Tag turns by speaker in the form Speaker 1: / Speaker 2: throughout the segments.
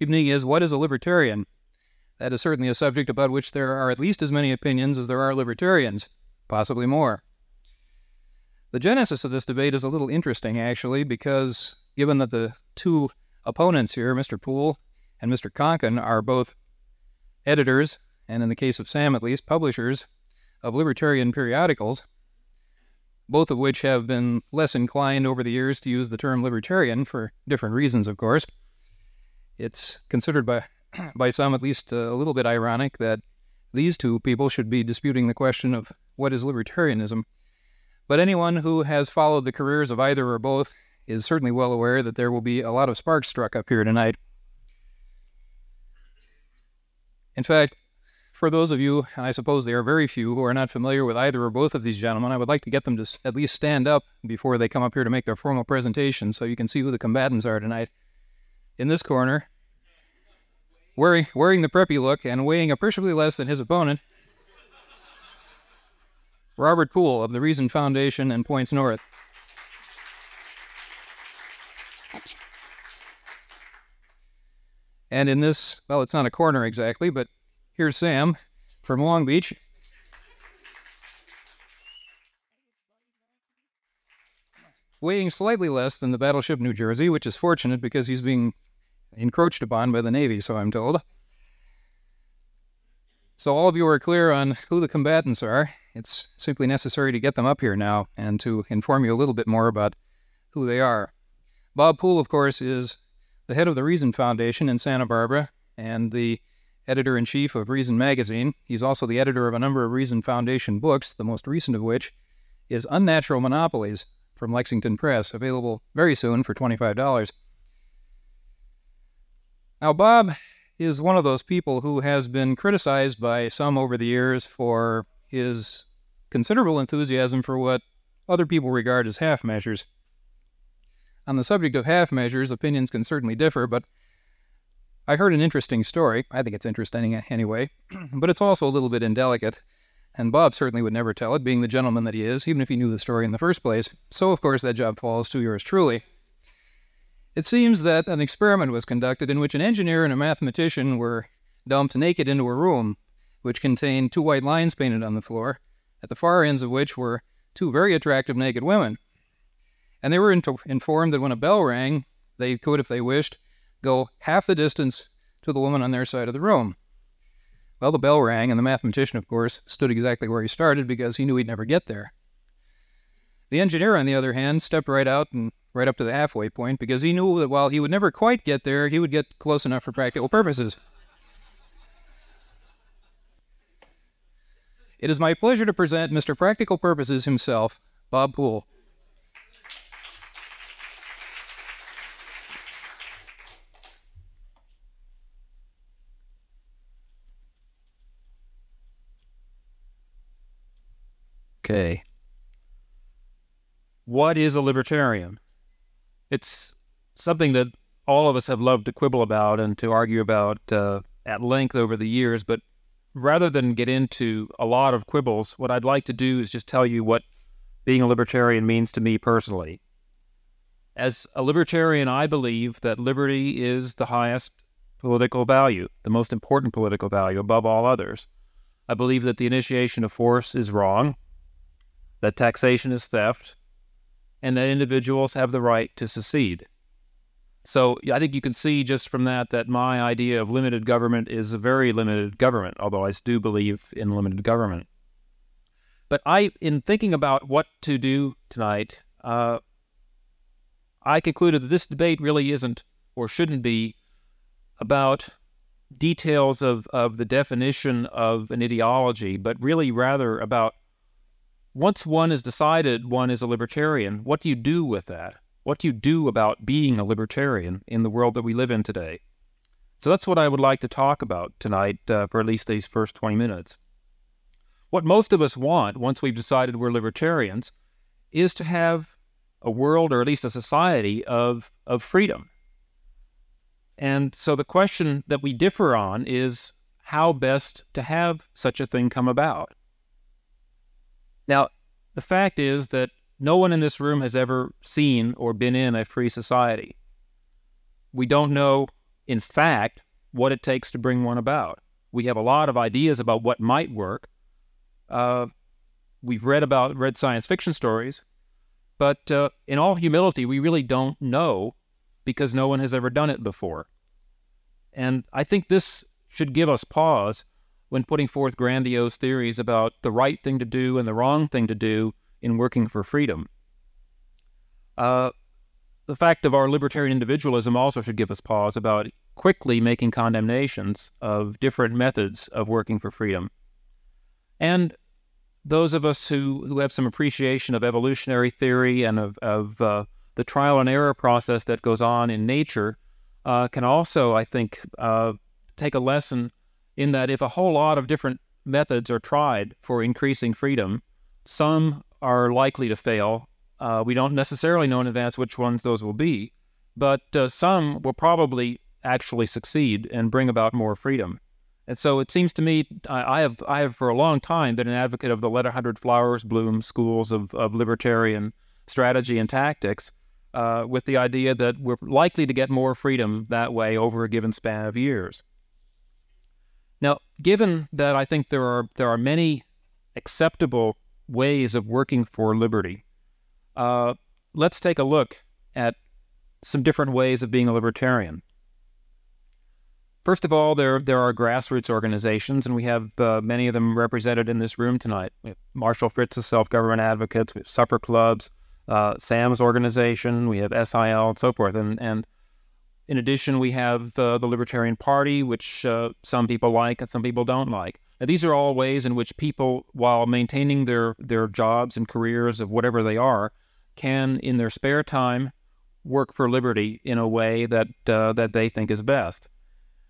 Speaker 1: evening is what is a libertarian? That is certainly a subject about which there are at least as many opinions as there are libertarians, possibly more. The genesis of this debate is a little interesting, actually, because given that the two opponents here, Mr. Poole and Mr. Konkin, are both editors, and in the case of Sam at least, publishers of libertarian periodicals, both of which have been less inclined over the years to use the term libertarian for different reasons, of course. It's considered by, by some at least uh, a little bit ironic that these two people should be disputing the question of what is libertarianism. But anyone who has followed the careers of either or both is certainly well aware that there will be a lot of sparks struck up here tonight. In fact, for those of you, and I suppose there are very few, who are not familiar with either or both of these gentlemen, I would like to get them to at least stand up before they come up here to make their formal presentation so you can see who the combatants are tonight. In this corner, wearing, wearing the preppy look and weighing appreciably less than his opponent, Robert Poole of the Reason Foundation and Points North. And in this, well, it's not a corner exactly, but Here's Sam from Long Beach. Weighing slightly less than the battleship New Jersey, which is fortunate because he's being encroached upon by the Navy, so I'm told. So all of you are clear on who the combatants are. It's simply necessary to get them up here now and to inform you a little bit more about who they are. Bob Poole, of course, is the head of the Reason Foundation in Santa Barbara and the editor in chief of Reason Magazine. He's also the editor of a number of Reason Foundation books, the most recent of which is Unnatural Monopolies from Lexington Press, available very soon for $25. Now, Bob is one of those people who has been criticized by some over the years for his considerable enthusiasm for what other people regard as half measures. On the subject of half measures, opinions can certainly differ, but I heard an interesting story. I think it's interesting anyway, but it's also a little bit indelicate. And Bob certainly would never tell it, being the gentleman that he is, even if he knew the story in the first place. So, of course, that job falls to yours truly. It seems that an experiment was conducted in which an engineer and a mathematician were dumped naked into a room which contained two white lines painted on the floor, at the far ends of which were two very attractive naked women. And they were informed that when a bell rang, they could, if they wished, go half the distance to the woman on their side of the room. Well, the bell rang, and the mathematician, of course, stood exactly where he started because he knew he'd never get there. The engineer, on the other hand, stepped right out and right up to the halfway point because he knew that while he would never quite get there, he would get close enough for practical purposes. It is my pleasure to present Mr. Practical Purposes himself, Bob Poole.
Speaker 2: Okay. What is a libertarian? It's something that all of us have loved to quibble about and to argue about uh, at length over the years. But rather than get into a lot of quibbles, what I'd like to do is just tell you what being a libertarian means to me personally. As a libertarian, I believe that liberty is the highest political value, the most important political value above all others. I believe that the initiation of force is wrong, that taxation is theft, and that individuals have the right to secede. So I think you can see just from that that my idea of limited government is a very limited government, although I do believe in limited government. But I, in thinking about what to do tonight, uh, I concluded that this debate really isn't or shouldn't be about details of, of the definition of an ideology, but really rather about once one is decided one is a libertarian, what do you do with that? What do you do about being a libertarian in the world that we live in today? So that's what I would like to talk about tonight uh, for at least these first 20 minutes. What most of us want, once we've decided we're libertarians, is to have a world or at least a society of, of freedom. And so the question that we differ on is how best to have such a thing come about. Now, the fact is that no one in this room has ever seen or been in a free society. We don't know in fact, what it takes to bring one about. We have a lot of ideas about what might work. Uh, we've read about read science fiction stories, but uh, in all humility, we really don't know because no one has ever done it before. And I think this should give us pause when putting forth grandiose theories about the right thing to do and the wrong thing to do in working for freedom. Uh, the fact of our libertarian individualism also should give us pause about quickly making condemnations of different methods of working for freedom. And those of us who, who have some appreciation of evolutionary theory and of, of uh, the trial and error process that goes on in nature uh, can also, I think, uh, take a lesson in that if a whole lot of different methods are tried for increasing freedom, some are likely to fail. Uh, we don't necessarily know in advance which ones those will be, but uh, some will probably actually succeed and bring about more freedom. And so it seems to me, I, I, have I have for a long time been an advocate of the let a hundred flowers bloom schools of, of libertarian strategy and tactics, uh, with the idea that we're likely to get more freedom that way over a given span of years. Now, given that I think there are there are many acceptable ways of working for liberty, uh, let's take a look at some different ways of being a libertarian. First of all, there there are grassroots organizations, and we have uh, many of them represented in this room tonight. We have Marshall Fritz's Self Government Advocates, we have supper clubs, uh, Sam's organization, we have SIL, and so forth. And and in addition, we have uh, the Libertarian Party, which uh, some people like and some people don't like. Now, these are all ways in which people, while maintaining their their jobs and careers of whatever they are, can in their spare time work for liberty in a way that uh, that they think is best.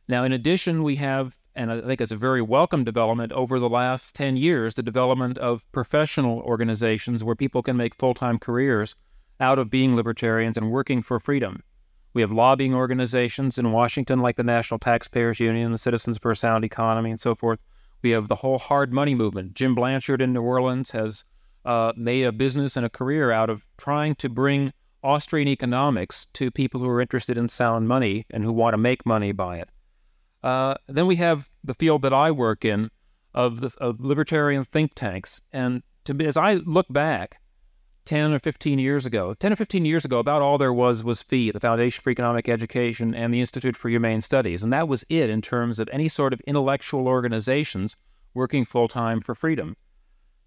Speaker 2: Now, in addition, we have, and I think it's a very welcome development over the last 10 years, the development of professional organizations where people can make full time careers out of being libertarians and working for freedom. We have lobbying organizations in Washington like the National Taxpayers Union, the Citizens for a Sound Economy, and so forth. We have the whole hard money movement. Jim Blanchard in New Orleans has uh, made a business and a career out of trying to bring Austrian economics to people who are interested in sound money and who want to make money by it. Uh, then we have the field that I work in of the of libertarian think tanks. And to as I look back 10 or 15 years ago, 10 or 15 years ago, about all there was was FEE, the Foundation for Economic Education, and the Institute for Humane Studies. And that was it in terms of any sort of intellectual organizations working full time for freedom.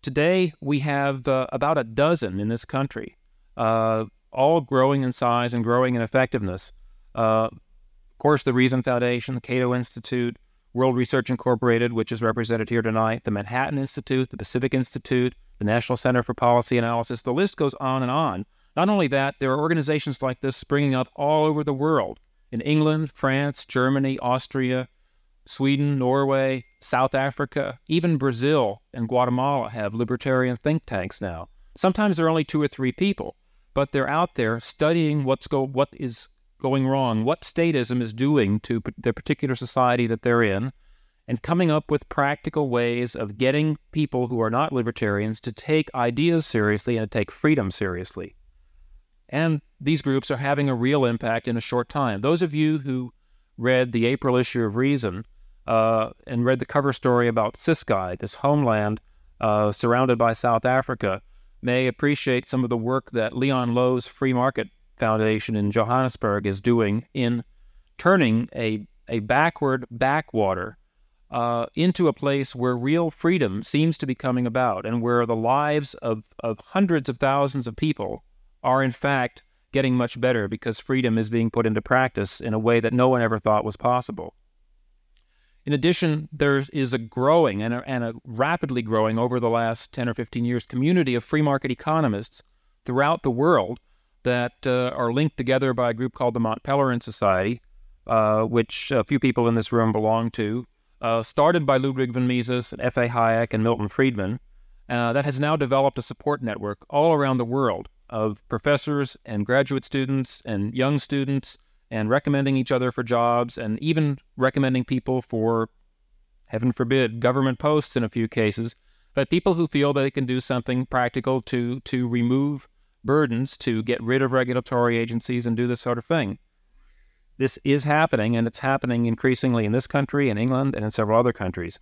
Speaker 2: Today, we have uh, about a dozen in this country, uh, all growing in size and growing in effectiveness. Uh, of course, the Reason Foundation, the Cato Institute, World Research Incorporated, which is represented here tonight, the Manhattan Institute, the Pacific Institute, the National Center for Policy Analysis. The list goes on and on. Not only that, there are organizations like this springing up all over the world in England, France, Germany, Austria, Sweden, Norway, South Africa, even Brazil and Guatemala have libertarian think tanks now. Sometimes there are only two or three people, but they're out there studying what's go what is going wrong, what statism is doing to the particular society that they're in, and coming up with practical ways of getting people who are not libertarians to take ideas seriously and to take freedom seriously. And these groups are having a real impact in a short time. Those of you who read the April issue of Reason uh, and read the cover story about Ciskei, this homeland uh, surrounded by South Africa, may appreciate some of the work that Leon Louw's free market Foundation in Johannesburg is doing in turning a, a backward backwater uh, into a place where real freedom seems to be coming about and where the lives of, of hundreds of thousands of people are, in fact, getting much better because freedom is being put into practice in a way that no one ever thought was possible. In addition, there is a growing and a, and a rapidly growing over the last 10 or 15 years community of free market economists throughout the world that uh, are linked together by a group called the Mont Pelerin Society, uh, which a few people in this room belong to, uh, started by Ludwig von Mises and F.A. Hayek and Milton Friedman, uh, that has now developed a support network all around the world of professors and graduate students and young students and recommending each other for jobs and even recommending people for, heaven forbid, government posts in a few cases, but people who feel they can do something practical to, to remove burdens to get rid of regulatory agencies and do this sort of thing. This is happening, and it's happening increasingly in this country, in England, and in several other countries.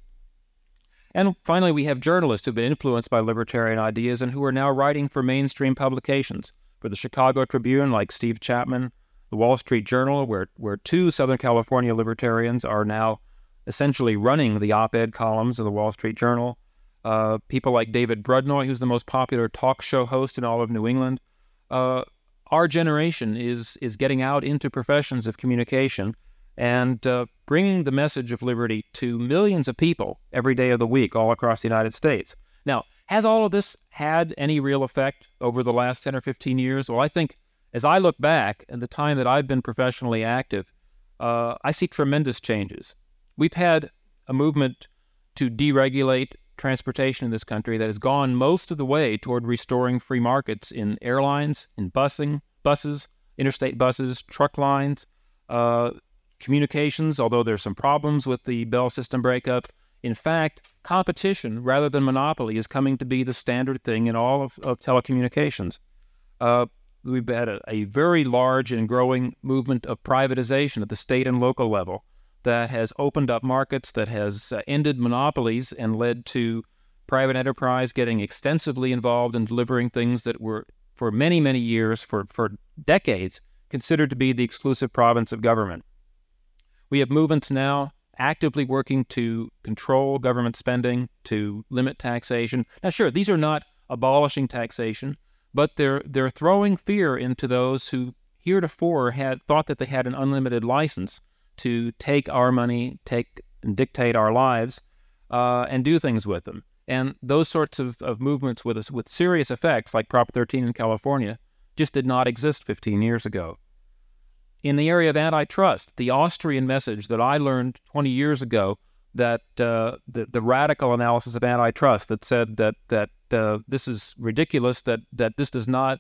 Speaker 2: And finally, we have journalists who've been influenced by libertarian ideas and who are now writing for mainstream publications. For the Chicago Tribune, like Steve Chapman, the Wall Street Journal, where, where two Southern California libertarians are now essentially running the op ed columns of the Wall Street Journal. Uh, people like David Brudnoy, who's the most popular talk show host in all of New England. Uh, our generation is is getting out into professions of communication and uh, bringing the message of liberty to millions of people every day of the week all across the United States. Now, has all of this had any real effect over the last 10 or 15 years? Well, I think as I look back at the time that I've been professionally active, uh, I see tremendous changes. We've had a movement to deregulate transportation in this country that has gone most of the way toward restoring free markets in airlines, in busing, buses, interstate buses, truck lines, uh, communications, although there's some problems with the Bell system breakup. In fact, competition rather than monopoly is coming to be the standard thing in all of, of telecommunications. Uh, we've had a, a very large and growing movement of privatization at the state and local level that has opened up markets, that has uh, ended monopolies and led to private enterprise getting extensively involved in delivering things that were, for many, many years, for, for decades, considered to be the exclusive province of government. We have movements now actively working to control government spending, to limit taxation. Now, sure, these are not abolishing taxation, but they're they're throwing fear into those who heretofore had thought that they had an unlimited license to take our money, take and dictate our lives, uh, and do things with them. And those sorts of, of movements with us with serious effects, like Prop 13 in California, just did not exist 15 years ago. In the area of antitrust, the Austrian message that I learned 20 years ago that uh, the, the radical analysis of antitrust that said that that uh, this is ridiculous, that that this does not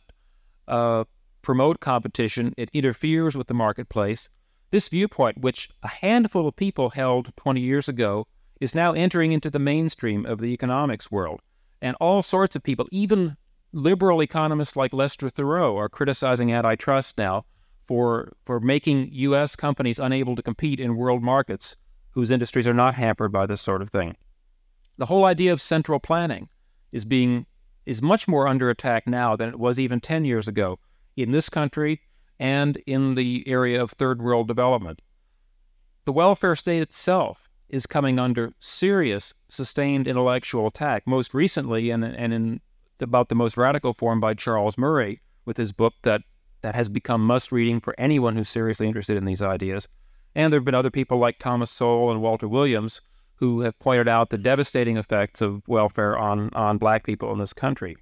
Speaker 2: uh, promote competition, it interferes with the marketplace, this viewpoint, which a handful of people held 20 years ago, is now entering into the mainstream of the economics world. And all sorts of people, even liberal economists like Lester Thurow, are criticizing antitrust now for, for making U.S. companies unable to compete in world markets whose industries are not hampered by this sort of thing. The whole idea of central planning is being is much more under attack now than it was even 10 years ago in this country and in the area of third world development. The welfare state itself is coming under serious, sustained intellectual attack, most recently, and, in about the most radical form by Charles Murray with his book that, that has become must reading for anyone who's seriously interested in these ideas. And there have been other people like Thomas Sowell and Walter Williams who have pointed out the devastating effects of welfare on, on black people in this country.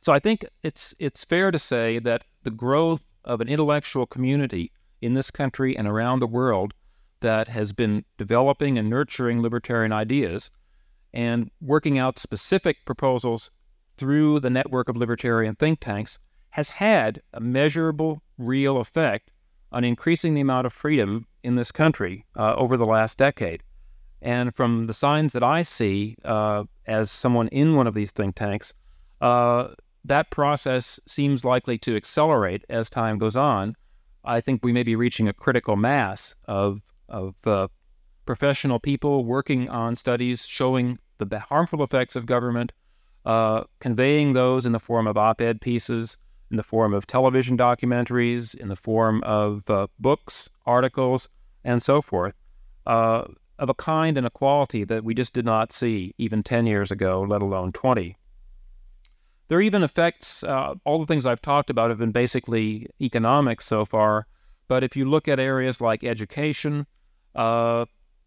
Speaker 2: So I think it's it's fair to say that the growth of an intellectual community in this country and around the world that has been developing and nurturing libertarian ideas and working out specific proposals through the network of libertarian think tanks has had a measurable, real effect on increasing the amount of freedom in this country uh, over the last decade. And from the signs that I see uh, as someone in one of these think tanks, uh, that process seems likely to accelerate as time goes on. I think we may be reaching a critical mass of of uh, professional people working on studies showing the harmful effects of government, uh, conveying those in the form of op-ed pieces, in the form of television documentaries, in the form of uh, books, articles, and so forth, uh, of a kind and a quality that we just did not see even 10 years ago, let alone 20. There are even effects, uh, all the things I've talked about have been basically economics so far. But if you look at areas like education, uh,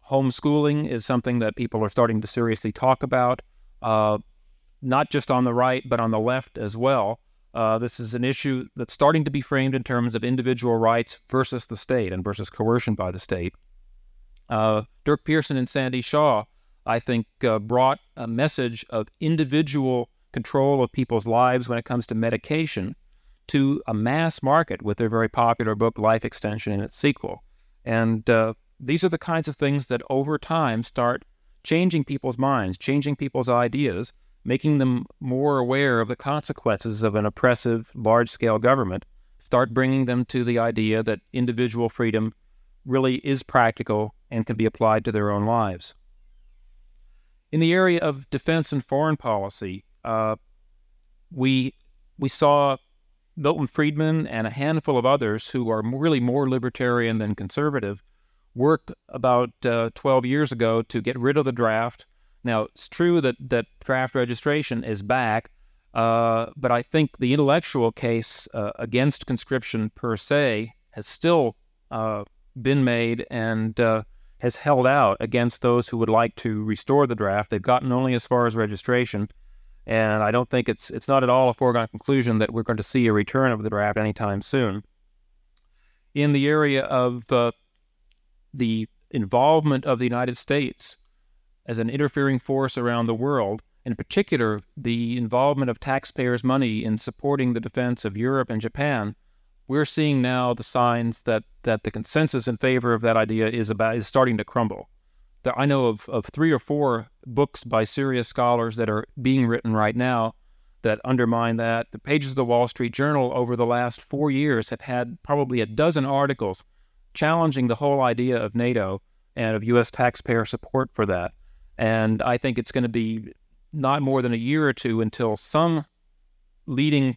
Speaker 2: homeschooling is something that people are starting to seriously talk about, uh, not just on the right, but on the left as well. Uh, this is an issue that's starting to be framed in terms of individual rights versus the state and versus coercion by the state. Uh, Dirk Pearson and Sandy Shaw, I think, uh, brought a message of individual control of people's lives when it comes to medication to a mass market with their very popular book, Life Extension, and its sequel. And uh, these are the kinds of things that over time start changing people's minds, changing people's ideas, making them more aware of the consequences of an oppressive, large scale government, start bringing them to the idea that individual freedom really is practical and can be applied to their own lives. In the area of defense and foreign policy, uh, we we saw Milton Friedman and a handful of others who are really more libertarian than conservative work about uh, 12 years ago to get rid of the draft. Now, it's true that, that draft registration is back, uh, but I think the intellectual case uh, against conscription per se has still uh, been made and uh, has held out against those who would like to restore the draft. They've gotten only as far as registration. And I don't think it's it's not at all a foregone conclusion that we're going to see a return of the draft anytime soon. In the area of uh, the involvement of the United States as an interfering force around the world, in particular the involvement of taxpayers' money in supporting the defense of Europe and Japan, we're seeing now the signs that that the consensus in favor of that idea is about is starting to crumble. I know of, of three or four books by serious scholars that are being written right now that undermine that. The pages of the Wall Street Journal over the last four years have had probably a dozen articles challenging the whole idea of NATO and of U.S. taxpayer support for that. And I think it's going to be not more than a year or two until some leading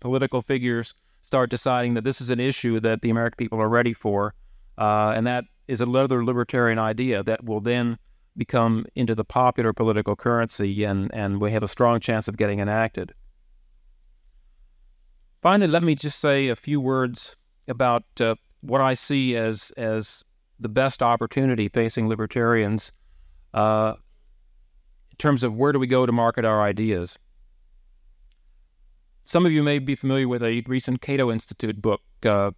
Speaker 2: political figures start deciding that this is an issue that the American people are ready for. Uh, and that is another libertarian idea that will then become into the popular political currency and, and we have a strong chance of getting enacted. Finally, let me just say a few words about uh, what I see as, as the best opportunity facing libertarians uh, in terms of where do we go to market our ideas. Some of you may be familiar with a recent Cato Institute book uh,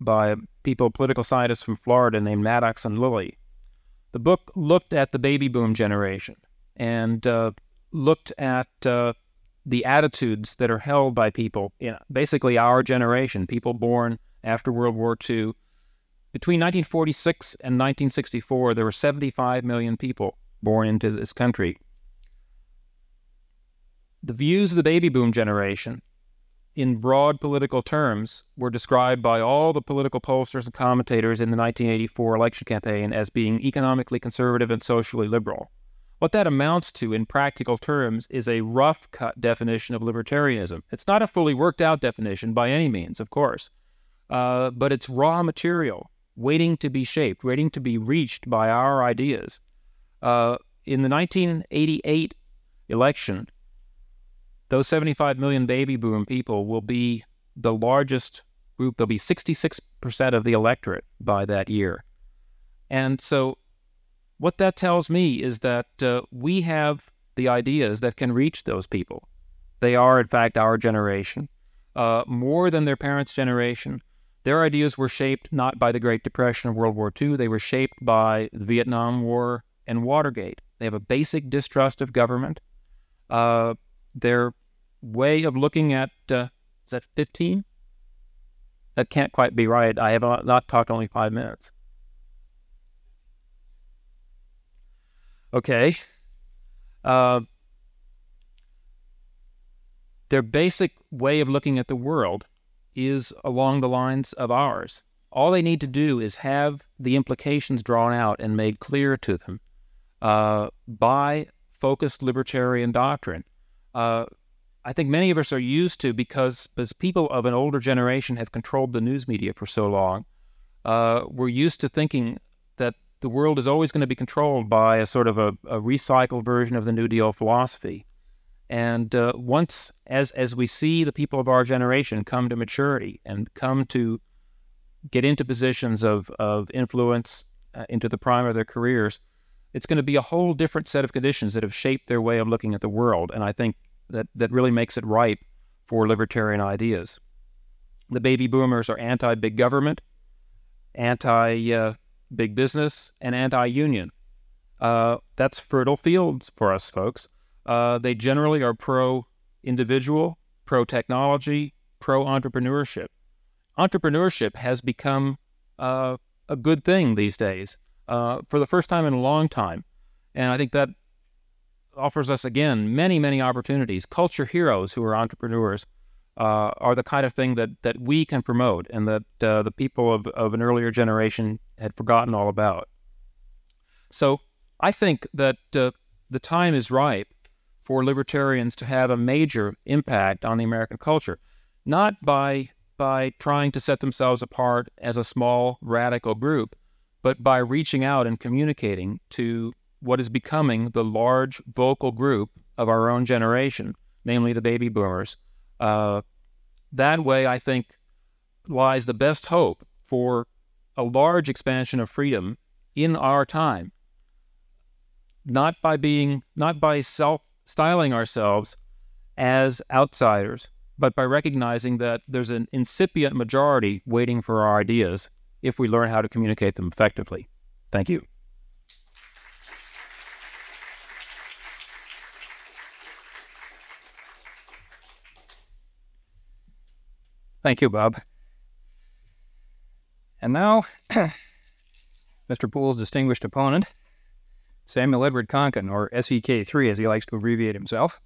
Speaker 2: by people, political scientists from Florida named Maddox and Lilie. The book looked at the baby boom generation and uh, looked at uh, the attitudes that are held by people, basically our generation, people born after World War II. Between 1946 and 1964, there were 75 million people born into this country. The views of the baby boom generation in broad political terms, were described by all the political pollsters and commentators in the 1984 election campaign as being economically conservative and socially liberal. What that amounts to in practical terms is a rough cut definition of libertarianism. It's not a fully worked out definition by any means, of course, uh, but it's raw material waiting to be shaped, waiting to be reached by our ideas. Uh, in the 1988 election, those 75 million baby boom people will be the largest group. They'll be 66% of the electorate by that year. And so, what that tells me is that uh, we have the ideas that can reach those people. They are, in fact, our generation. Uh, more than their parents' generation, their ideas were shaped not by the Great Depression of World War II, they were shaped by the Vietnam War and Watergate. They have a basic distrust of government. Uh, their way of looking at uh, is that 15? That can't quite be right. I have not talked only five minutes. Okay. Uh, their basic way of looking at the world is along the lines of ours. All they need to do is have the implications drawn out and made clear to them uh, by focused libertarian doctrine. Uh, I think many of us are used to because because people of an older generation have controlled the news media for so long. Uh, we're used to thinking that the world is always going to be controlled by a sort of a, a recycled version of the New Deal philosophy. And uh, once, as as we see the people of our generation come to maturity and come to get into positions of of influence uh, into the prime of their careers, it's going to be a whole different set of conditions that have shaped their way of looking at the world. And I think that, that really makes it ripe for libertarian ideas. The baby boomers are anti big government, anti uh, big business, and anti union. Uh, that's fertile fields for us folks. Uh, they generally are pro individual, pro technology, pro entrepreneurship. Entrepreneurship has become uh, a good thing these days uh, for the first time in a long time. And I think that offers us again many, many opportunities. Culture heroes who are entrepreneurs uh, are the kind of thing that, that we can promote and that uh, the people of, of an earlier generation had forgotten all about. So I think that uh, the time is ripe for libertarians to have a major impact on the American culture, not by by trying to set themselves apart as a small radical group, but by reaching out and communicating to what is becoming the large vocal group of our own generation, namely the baby boomers. Uh, that way, I think, lies the best hope for a large expansion of freedom in our time. Not by being, not by self styling ourselves as outsiders, but by recognizing that there's an incipient majority waiting for our ideas if we learn how to communicate them effectively. Thank you.
Speaker 1: Thank you, Bob. And now, Mr. Poole's distinguished opponent, Samuel Edward Konkin, or SEK3 as he likes to abbreviate himself.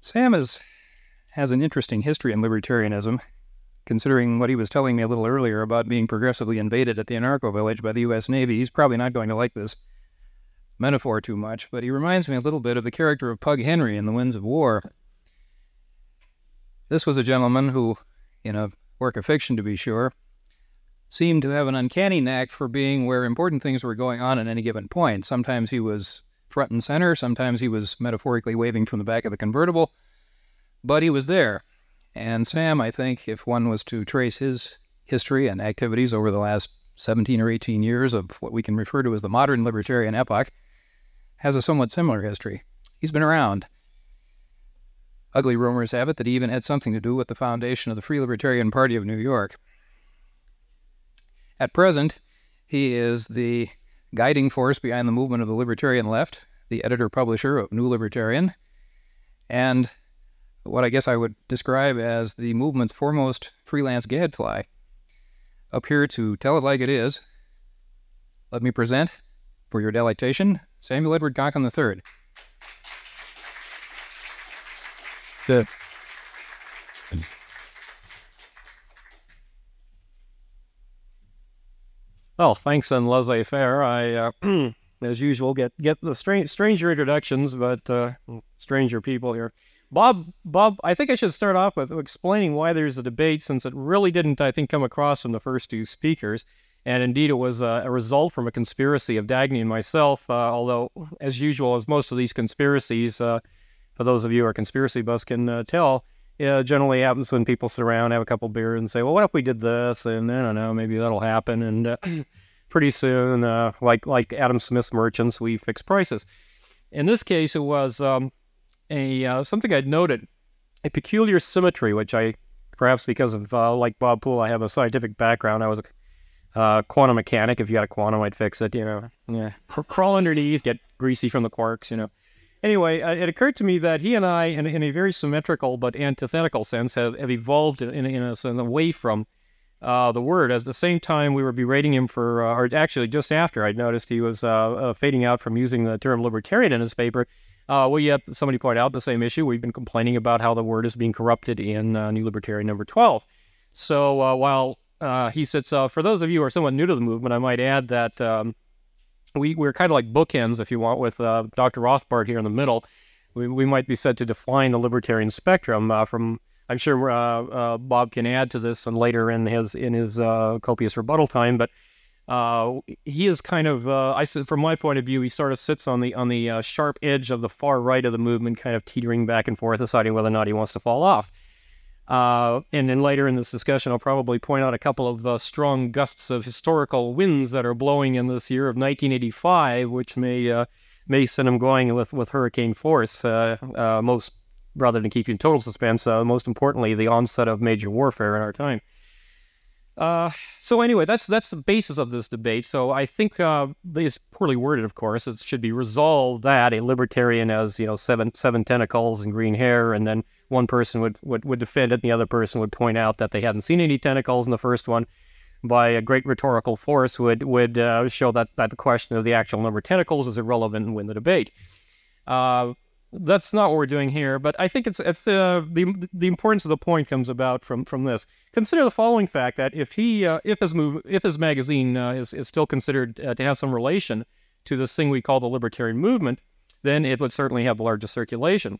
Speaker 1: Sam is, has an interesting history in libertarianism, considering what he was telling me a little earlier about being progressively invaded at the anarcho village by the U.S. Navy. He's probably not going to like this metaphor too much, but he reminds me a little bit of the character of Pug Henry in The Winds of War. This was a gentleman who, in a work of fiction to be sure, seemed to have an uncanny knack for being where important things were going on at any given point. Sometimes he was front and center. Sometimes he was metaphorically waving from the back of the convertible, but he was there. And Sam, I think, if one was to trace his history and activities over the last 17 or 18 years of what we can refer to as the modern libertarian epoch, has a somewhat similar history. He's been around. Ugly rumors have it that he even had something to do with the foundation of the Free Libertarian Party of New York. At present, he is the guiding force behind the movement of the libertarian left, the editor publisher of New Libertarian, and what I guess I would describe as the movement's foremost freelance gadfly. Up here to tell it like it is, let me present, for your delectation, Samuel Edward Konkin III.
Speaker 3: The Well, thanks and laissez-faire. I, uh, as usual, get get the strange, stranger introductions, but uh, stranger people here. Bob, Bob, I think I should start off with explaining why there's a debate, since it really didn't, I think, come across from the first two speakers. And indeed, it was uh, a result from a conspiracy of Dagny and myself. Uh, although, as usual, as most of these conspiracies, uh, for those of you who are conspiracy buffs can uh, tell, it generally happens when people sit around, have a couple beers, and say, "Well, what if we did this?" And I don't know, maybe that'll happen. And uh, pretty soon, uh, like like Adam Smith's merchants, we fix prices. In this case, it was um, a uh, something I'd noted, a peculiar symmetry, which I perhaps because of uh, like Bob Poole, I have a scientific background. I was a uh, quantum mechanic. If you had a quantum, I'd fix it. You know, yeah, crawl underneath, get greasy from the quarks. You know anyway, uh, it occurred to me that he and I, in, in a very symmetrical but antithetical sense, have, have evolved in, in, a, in away from uh, the word. At the same time, we were berating him for, uh, or actually just after I'd noticed he was uh, uh fading out from using the term libertarian in his paper. Uh, well, yet somebody pointed out the same issue. We've been complaining about how the word is being corrupted in New Libertarian number 12. So while he sits, for those of you who are somewhat new to the movement, I might add that um, we, we're kind of like bookends, if you want, with uh, Dr. Rothbard here in the middle. We, we might be said to define the libertarian spectrum uh, from. I'm sure uh, uh Bob can add to this and later in his in his uh, copious rebuttal time, but uh, he is kind of. I from my point of view, he sort of sits on the on the sharp edge of the far right of the movement, kind of teetering back and forth, deciding whether or not he wants to fall off. Uh, and then later in this discussion, I'll probably point out a couple of uh, strong gusts of historical winds that are blowing in this year of 1985, which may uh, may send him going with, with hurricane force. Uh, uh, most rather than keep you in total suspense, most importantly, the onset of major warfare in our time. Uh, so anyway, that's that's the basis of this debate. So I think uh, it's poorly worded, of course. It should be resolved that a libertarian has you know seven seven tentacles and green hair, and then one person would, would, would defend it, and the other person would point out that they hadn't seen any tentacles in the first one. By a great rhetorical force, would would uh, show that that the question of the actual number of tentacles is irrelevant and win the debate. Uh, that's not what we're doing here. But I think it's it's uh, the the importance of the point comes about from from this. Consider the following fact that if he uh, if his move if his magazine uh, is is still considered uh, to have some relation to this thing we call the libertarian movement, then it would certainly have the largest circulation.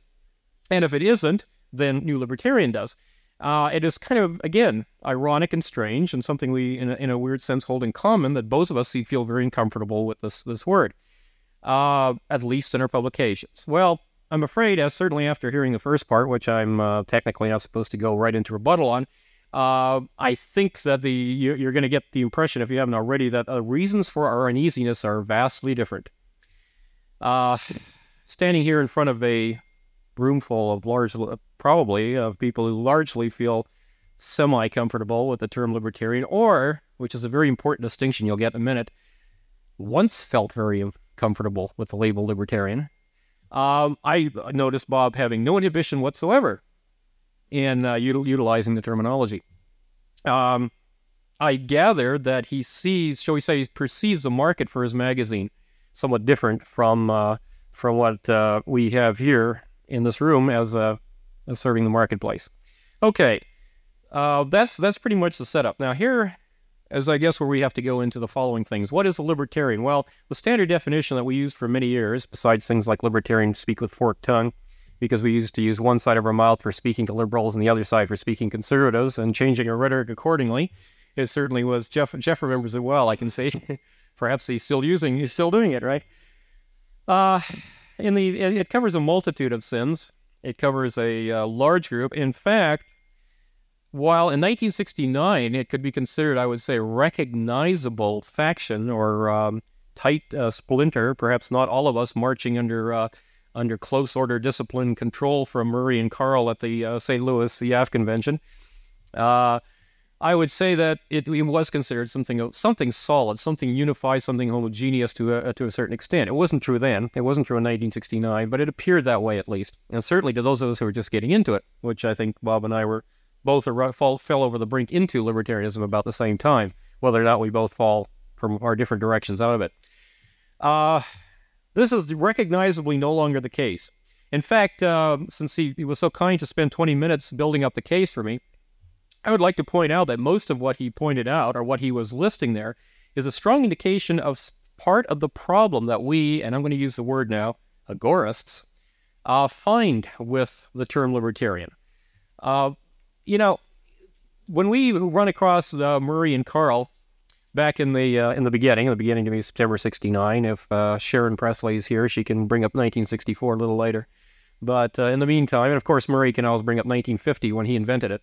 Speaker 3: And if it isn't, then New Libertarian does. Uh, it is kind of again ironic and strange, and something we, in a, in a weird sense, hold in common that both of us feel very uncomfortable with this this word, uh, at least in our publications. Well, I'm afraid, as certainly after hearing the first part, which I'm uh, technically not supposed to go right into rebuttal on, uh, I think that the you're going to get the impression, if you haven't already, that the reasons for our uneasiness are vastly different. Uh, standing here in front of a room full of large, probably of people who largely feel semi-comfortable with the term libertarian, or, which is a very important distinction you'll get in a minute, once felt very comfortable with the label libertarian. Um, I noticed Bob having no inhibition whatsoever in uh, util- utilizing the terminology. Um, I gather that he sees, shall we say, he perceives the market for his magazine somewhat different from uh, from what uh, we have here in this room as, uh, as serving the marketplace. Okay, uh, that's that's pretty much the setup. Now here, as I guess where we have to go into the following things. What is a libertarian? Well, the standard definition that we used for many years, besides things like libertarian speak with forked tongue, because we used to use one side of our mouth for speaking to liberals and the other side for speaking conservatives and changing our rhetoric accordingly. It certainly was. Jeff Jeff remembers it well. I can say, perhaps he's still using, he's still doing it, right? Uh, in the it, covers a multitude of sins. It covers a uh, large group. In fact, while in 1969 it could be considered, I would say, recognizable faction or um, tight uh, splinter, perhaps not all of us marching under uh, under close order, discipline, control from Murray and Carl at the uh, St. Louis YAF convention. Uh, I would say that it, it, was considered something something solid, something unified, something homogeneous to a, to a certain extent. It wasn't true then. It wasn't true in 1969, but it appeared that way at least. And certainly to those of us who were just getting into it, which I think Bob and I were both fall, fell over the brink into libertarianism about the same time, whether or not we both fall from our different directions out of it. Uh, this is recognizably no longer the case. In fact, uh, since he, he was so kind to spend 20 minutes building up the case for me, I would like to point out that most of what he pointed out, or what he was listing there, is a strong indication of part of the problem that we, and I'm going to use the word now, agorists, uh, find with the term libertarian. Uh, you know, when we run across uh, Murray and Carl back in the uh, in the beginning, in the beginning to be September '69. If uh, Sharon Presley is here, she can bring up 1964 a little later. But uh, in the meantime, and of course, Murray can always bring up 1950 when he invented it,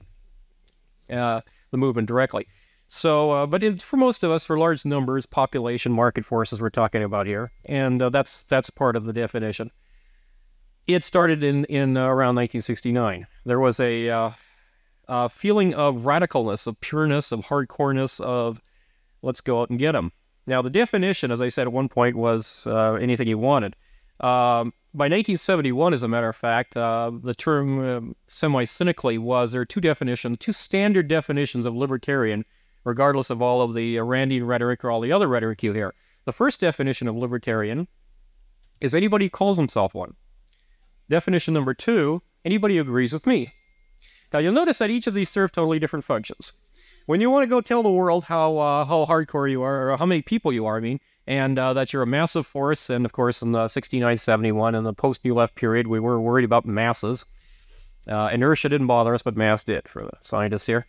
Speaker 3: uh, the movement directly. So, uh, but for most of us, for large numbers, population, market forces, we're talking about here, and uh, that's that's part of the definition. It started in in around 1969. There was a feeling of radicalness, of pureness, of hardcoreness, of let's go out and get them. Now, the definition, as I said at one point, was uh, anything you wanted. Um, by 1971, as a matter of fact, uh, the term um, semi cynically was there are two definitions, two standard definitions of libertarian, regardless of all of the Randian rhetoric or all the other rhetoric you hear. The first definition of libertarian is anybody who calls himself one. Definition number two, anybody who agrees with me. Now, you'll notice that each of these serve totally different functions when you want to go tell the world how uh, how hardcore you are, or how many people you are, I mean, and uh, that you're a massive force, and of course in the 69, 71, in the post-New Left period, we were worried about masses. Uh, inertia didn't bother us, but mass did for the scientists here.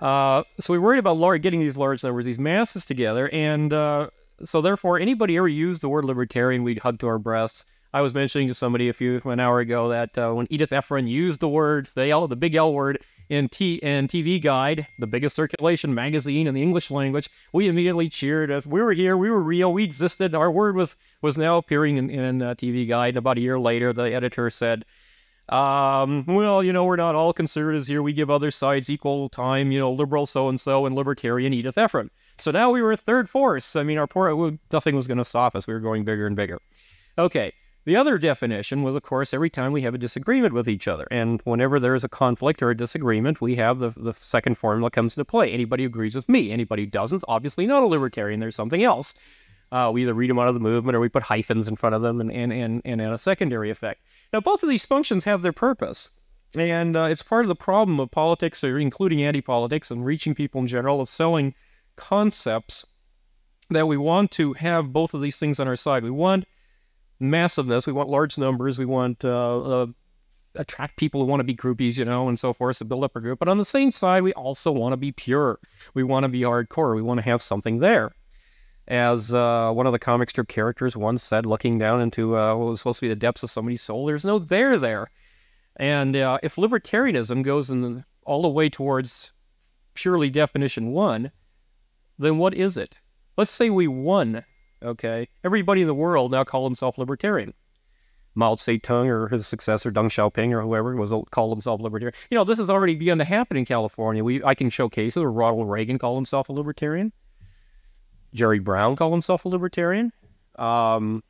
Speaker 3: Uh, so we worried about large, getting these large numbers, these masses together, and uh, so therefore, anybody ever used the word libertarian, we'd hug to our breasts. I was mentioning to somebody a few an hour ago that uh, when Edith Efron used the word, the L, the big L word, in T and TV Guide, the biggest circulation magazine in the English language, we immediately cheered. If we were here, we were real, we existed. Our word was was now appearing in, in uh, TV Guide. About a year later, the editor said, um, "Well, you know, we're not all conservatives here. We give other sides equal time. You know, liberal so and so and libertarian Edith Efron." So now we were a third force. I mean, our poor nothing was going to stop us. We were going bigger and bigger. Okay. The other definition was, of course, every time we have a disagreement with each other. And whenever there is a conflict or a disagreement, we have the, the second formula comes into play. Anybody agrees with me. Anybody who doesn't, obviously not a libertarian. There's something else. Uh, we either read them out of the movement or we put hyphens in front of them and, and, and, and a secondary effect. Now, both of these functions have their purpose. And uh, it's part of the problem of politics, or including anti politics and reaching people in general, of selling concepts that we want to have both of these things on our side. We want massiveness, we want large numbers, we want uh, uh, attract people who want to be groupies, you know, and so forth to build up a group. But on the same side, we also want to be pure. We want to be hardcore. We want to have something there. As uh, one of the comic strip characters once said, looking down into uh, what was supposed to be the depths of somebody's soul, there's no there there. And uh, if libertarianism goes in all the way towards purely definition one, then what is it? Let's say we won, okay? Everybody in the world now call himself libertarian. Mao Zedong or his successor Deng Xiaoping or whoever was called himself libertarian. You know, this has already begun to happen in California. We I can show cases where Ronald Reagan called himself a libertarian. Jerry Brown called himself a libertarian. Um,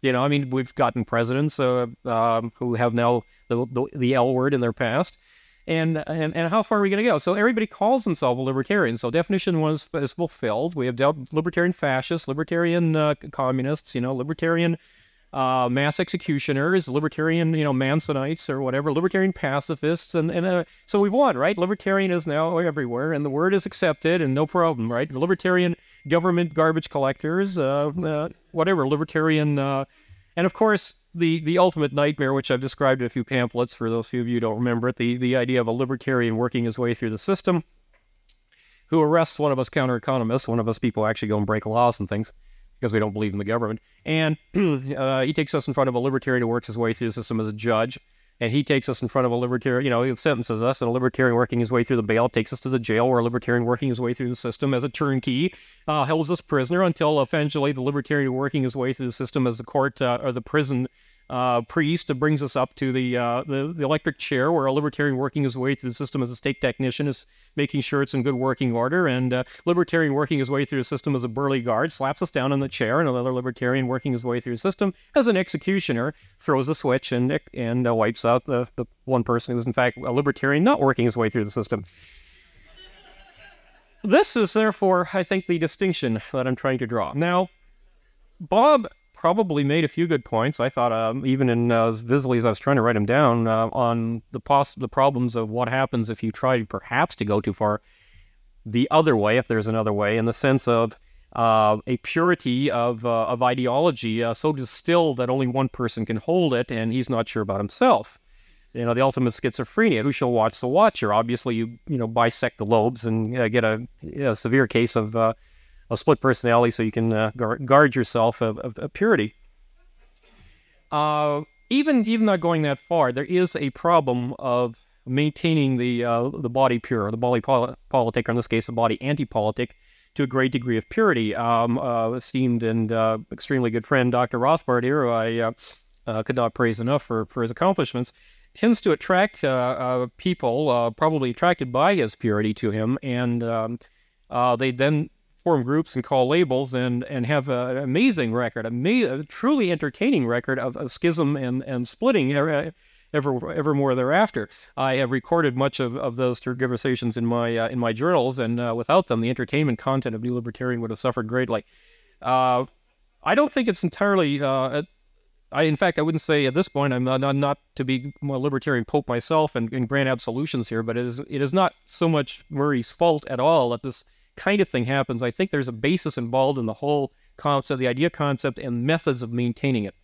Speaker 3: you know, I mean, we've gotten presidents uh, um, who have now the, the, the L word in their past. And, and, and how far are we going to go? So everybody calls themselves a libertarian. So definition one is, is fulfilled. We have libertarian fascists, libertarian uh, communists, you know, libertarian uh, mass executioners, libertarian, you know, Mansonites or whatever, libertarian pacifists, and and uh, so we've won, right? Libertarian is now everywhere, and the word is accepted, and no problem, right? Libertarian government garbage collectors, uh, uh whatever, libertarian, uh, and of course the the ultimate nightmare, which I've described in a few pamphlets for those few of you who don't remember it, the the idea of a libertarian working his way through the system, who arrests one of us counter economists, one of us people actually go and break laws and things because we don't believe in the government. And uh, he takes us in front of a libertarian who works his way through the system as a judge. And he takes us in front of a libertarian, you know, he sentences us, and a libertarian working his way through the bail takes us to the jail, where a libertarian working his way through the system as a turnkey uh, holds us prisoner until eventually the libertarian working his way through the system as the court uh, or the prison uh, priest brings us up to the, uh, the, the electric chair, where a libertarian working his way through the system as a state technician is making sure it's in good working order, and uh, libertarian working his way through the system as a burly guard slaps us down in the chair, and another libertarian working his way through the system as an executioner throws a switch and and uh, wipes out the, the one person who's in fact a libertarian not working his way through the system. This is therefore, I think, the distinction that I'm trying to draw. Now, Bob probably made a few good points. I thought, um, even in uh, as visibly as I was trying to write them down, uh, on the poss- the problems of what happens if you try perhaps to go too far the other way, if there's another way, in the sense of uh, a purity of uh, of ideology uh, so distilled that only one person can hold it, and he's not sure about himself. You know, the ultimate schizophrenia. Who shall watch the watcher? Obviously, you you know bisect the lobes and uh, get a, a, severe case of a split personality so you can uh, guard, guard, yourself of, of, of purity. Uh, even even not going that far, there is a problem of maintaining the uh, the body pure, the body pol- politic, or in this case, the body anti-politic, to a great degree of purity. Um, uh, esteemed and uh, extremely good friend Dr. Rothbard here, who I uh, uh, could not praise enough for, for his accomplishments, tends to attract uh, people, probably attracted by his purity to him, and um, they then form groups and call labels and and have an amazing record, a truly entertaining record of, of schism and and splitting ever, ever more thereafter. I have recorded much of, of those conversations in my uh, in my journals, and uh, without them, the entertainment content of New Libertarian would have suffered greatly. Uh, I don't think it's entirely. Uh, I, in fact, I wouldn't say at this point I'm not, not to be a libertarian pope myself and, and grant absolutions here, but it is it is not so much Murray's fault at all that this kind of thing happens, I think there's a basis involved in the whole concept, the idea concept, and methods of maintaining it.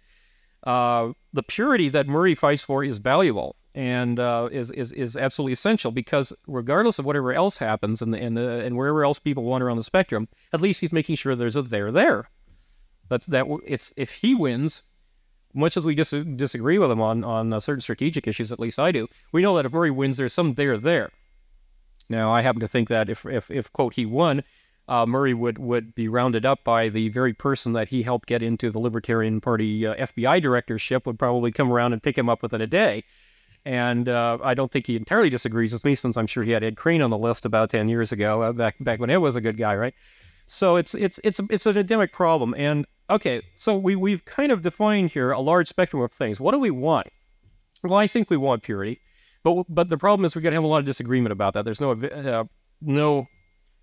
Speaker 3: Uh, the purity that Murray fights for is valuable and uh, is, is is absolutely essential because regardless of whatever else happens and and, uh, and wherever else people wander on the spectrum, at least he's making sure there's a there there. But that if if he wins, much as we dis- disagree with him on on uh, certain strategic issues, at least I do, we know that if Murray wins, there's some there there. Now, I happen to think that if, if, if quote, he won, uh, Murray would, would be rounded up by the very person that he helped get into the Libertarian Party uh, FBI directorship, would probably come around and pick him up within a day. And uh, I don't think he entirely disagrees with me, since I'm sure he had Ed Crane on the list about 10 years ago, uh, back, back when Ed was a good guy, right? So it's it's it's it's an endemic problem. And okay, so we we've kind of defined here a large spectrum of things. What do we want? Well, I think we want purity. But but the problem is we're going to have a lot of disagreement about that. There's no uh, no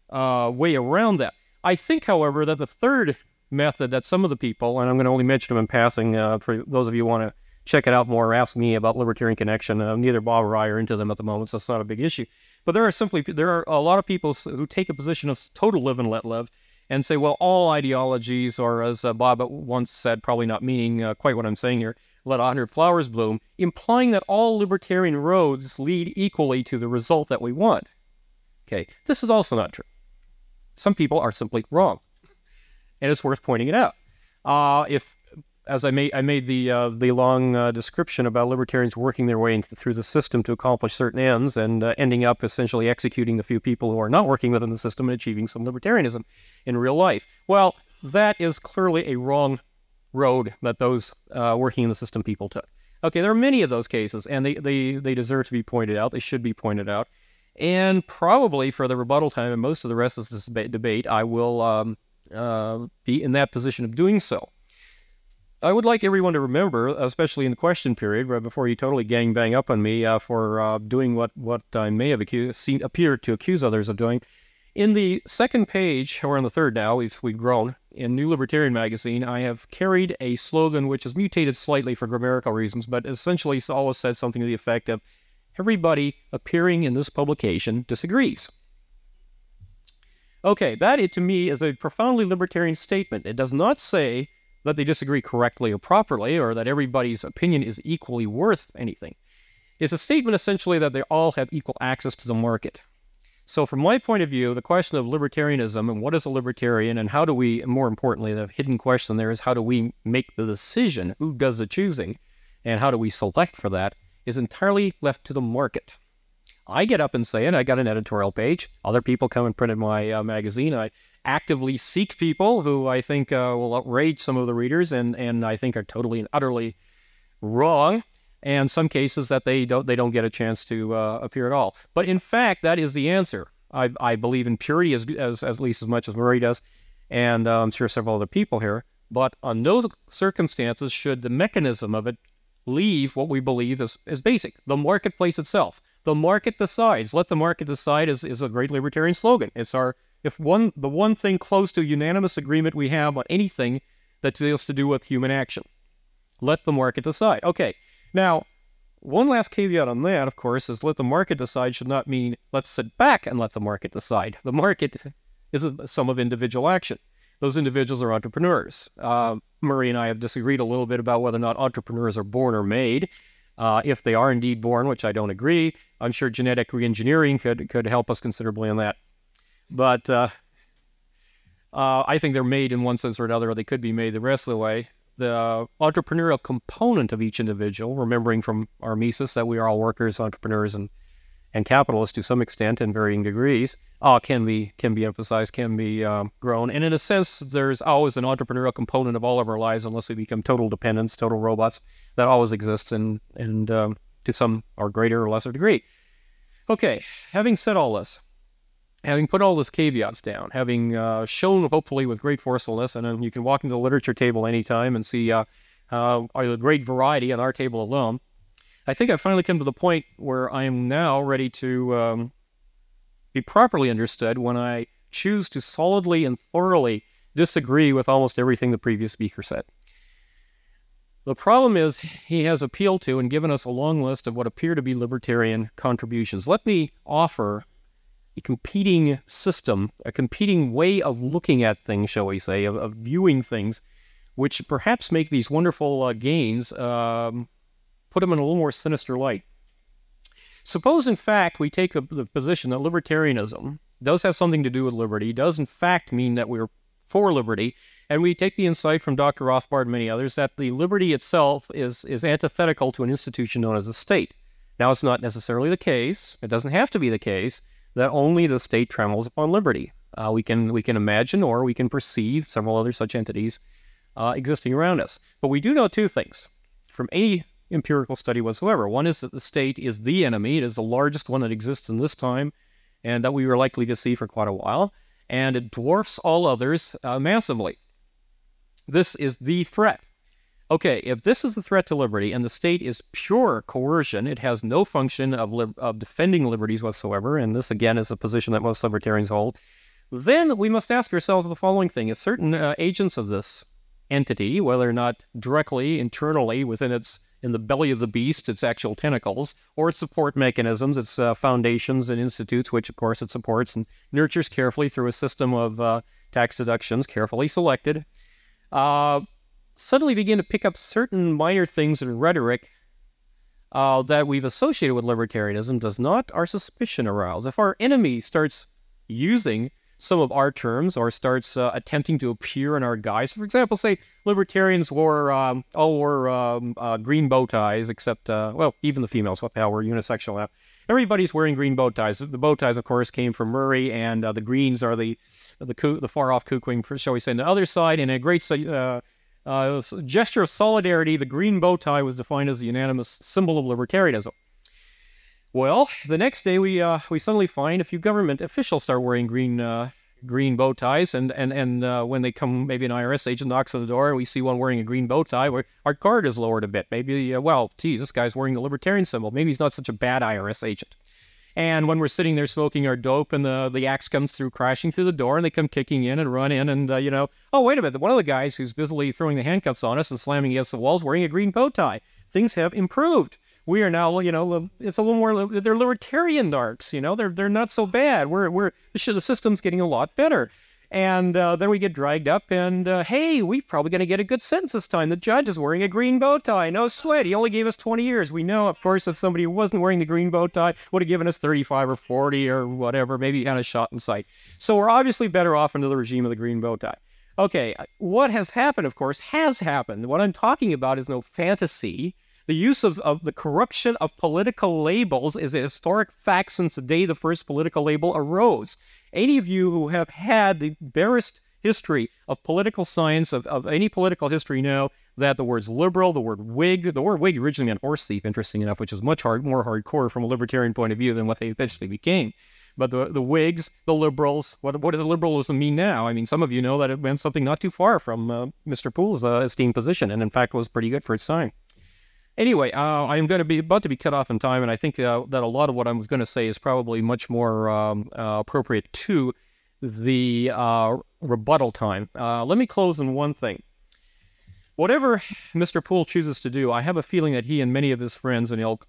Speaker 3: uh, way around that. I think, however, that the third method that some of the people, and I'm going to only mention them in passing uh, for those of you who want to check it out more, ask me about Libertarian Connection. Uh, neither Bob or I are into them at the moment, so it's not a big issue. But there are simply there are a lot of people who take a position of total live and let live, and say, well, all ideologies, or as uh, Bob once said, probably not meaning uh, quite what I'm saying here, let a hundred flowers bloom, implying that all libertarian roads lead equally to the result that we want. Okay, this is also not true. Some people are simply wrong, and it's worth pointing it out. Uh, if, as I made, I made the uh, the long uh, description about libertarians working their way through the system to accomplish certain ends, and uh, ending up essentially executing the few people who are not working within the system and achieving some libertarianism in real life. Well, that is clearly a wrong road that those uh, working in the system people took. Okay, there are many of those cases, and they, they, they deserve to be pointed out. They should be pointed out. And probably for the rebuttal time and most of the rest of this debate, I will um, uh, be in that position of doing so. I would like everyone to remember, especially in the question period, right before you totally gang bang up on me uh, for uh, doing what, what I may have accused, seen, appeared to accuse others of doing. In the second page, or on the third now, we've, we've grown, in New Libertarian magazine, I have carried a slogan which is mutated slightly for grammatical reasons, but essentially always said something to the effect of everybody appearing in this publication disagrees. Okay, that to me is a profoundly libertarian statement. It does not say that they disagree correctly or properly, or that everybody's opinion is equally worth anything. It's a statement essentially that they all have equal access to the market. So, from my point of view, the question of libertarianism and what is a libertarian, and how do we, more importantly, the hidden question there is how do we make the decision, who does the choosing, and how do we select for that, is entirely left to the market. I get up and say it. I got an editorial page. Other people come and print in my uh, magazine. I actively seek people who I think uh, will outrage some of the readers and, and I think are totally and utterly wrong and some cases that they don't they don't get a chance to uh, appear at all. But in fact, that is the answer. I, I believe in purity as, as, as at least as much as Murray does, and uh, I'm sure several other people here. But on no circumstances should the mechanism of it leave what we believe is, is basic. The marketplace itself. The market decides. Let the market decide is, is a great libertarian slogan. It's our if one the one thing close to unanimous agreement we have on anything that deals to do with human action. Let the market decide. Okay, now, one last caveat on that, of course, is let the market decide should not mean let's sit back and let the market decide. The market is a sum of individual action. Those individuals are entrepreneurs. Uh, Murray and I have disagreed a little bit about whether or not entrepreneurs are born or made. Uh, if they are indeed born, which I don't agree, I'm sure genetic reengineering could could help us considerably on that. But uh, uh, I think they're made in one sense or another, or they could be made the rest of the way the entrepreneurial component of each individual, remembering from our Mises that we are all workers, entrepreneurs, and and capitalists to some extent in varying degrees, uh, can be can be emphasized, can be um, grown. And in a sense, there's always an entrepreneurial component of all of our lives, unless we become total dependents, total robots. That always exists, and and um, to some or greater or lesser degree. Okay, having said all this, having put all those caveats down, having uh, shown hopefully with great forcefulness, and you can walk into the literature table anytime and see uh, uh, a great variety on our table alone. I think I've finally come to the point where I am now ready to um, be properly understood when I choose to solidly and thoroughly disagree with almost everything the previous speaker said. The problem is he has appealed to and given us a long list of what appear to be libertarian contributions. Let me offer a competing system, a competing way of looking at things, shall we say, of, of viewing things, which perhaps make these wonderful uh, gains um, put them in a little more sinister light. Suppose, in fact, we take the, the position that libertarianism does have something to do with liberty, does in fact mean that we're for liberty, and we take the insight from Dr. Rothbard and many others that the liberty itself is, is antithetical to an institution known as a state. Now, it's not necessarily the case, it doesn't have to be the case, that only the state trembles upon liberty. Uh, we can we can imagine or we can perceive several other such entities uh, existing around us. But we do know two things from any empirical study whatsoever. One is that the state is the enemy; it is the largest one that exists in this time, and that we are likely to see for quite a while, and it dwarfs all others uh, massively. This is the threat. Okay, if this is the threat to liberty and the state is pure coercion, it has no function of, of defending liberties whatsoever, and this again is a position that most libertarians hold, then we must ask ourselves the following thing: if certain uh, agents of this entity, whether or not directly internally within its in the belly of the beast, its actual tentacles, or its support mechanisms, its uh, foundations and institutes, which of course it supports and nurtures carefully through a system of uh, tax deductions, carefully selected, uh, suddenly begin to pick up certain minor things in rhetoric uh, that we've associated with libertarianism, does not our suspicion arouse? If our enemy starts using some of our terms or starts uh, attempting to appear in our guise. For example, say libertarians wore um, all wore um, uh, green bow ties, except uh, well, even the females. What the hell? We're unisexual now. Everybody's wearing green bow ties. The bow ties, of course, came from Murray, and uh, the greens are the the the far off kukling, shall we say, on the other side. And a great uh, gesture of solidarity, the green bow tie was defined as a unanimous symbol of libertarianism. Well, the next day we uh, we suddenly find a few government officials start wearing green uh, green bow ties, and and and uh, when they come, maybe an IRS agent knocks on the door, and we see one wearing a green bow tie, our guard is lowered a bit. Maybe, uh, well, geez, this guy's wearing the libertarian symbol. Maybe he's not such a bad IRS agent. And when we're sitting there smoking our dope, and the the axe comes through, crashing through the door, and they come kicking in and run in, and uh, you know, oh wait a minute, one of the guys who's busily throwing the handcuffs on us and slamming against the walls wearing a green bow tie. Things have improved we are now, you know, it's a little more. They're libertarian darks, you know. They're they're not so bad. We're we're the system's getting a lot better. And uh, then we get dragged up, and uh, hey, we're probably going to get a good sentence this time. The judge is wearing a green bow tie. No sweat. He only gave us 20 years. We know, of course, if somebody wasn't wearing the green bow tie would have given us 35 or 40 or whatever, maybe kind of shot in sight. So we're obviously better off under the regime of the green bow tie. Okay, what has happened, of course, has happened. What I'm talking about is no fantasy. The use of, of the corruption of political labels is a historic fact since the day the first political label arose. Any of you who have had the barest history of political science, of, of any political history, know that the words liberal, the word Whig, the word Whig originally meant horse thief, interesting enough, which is much hard, more hardcore from a libertarian point of view than what they eventually became. But the, the Whigs, the liberals, what, what does liberalism mean now? I mean, some of you know that it meant something not too far from uh, Mr. Poole's uh, esteemed position, and in fact it was pretty good for its time. Anyway, uh, I'm going to be about to be cut off in time, and I think uh, that a lot of what I was going to say is probably much more um, uh, appropriate to the uh, rebuttal time. Uh, let me close on one thing. Whatever Mr. Poole chooses to do, I have a feeling that he and many of his friends and ilk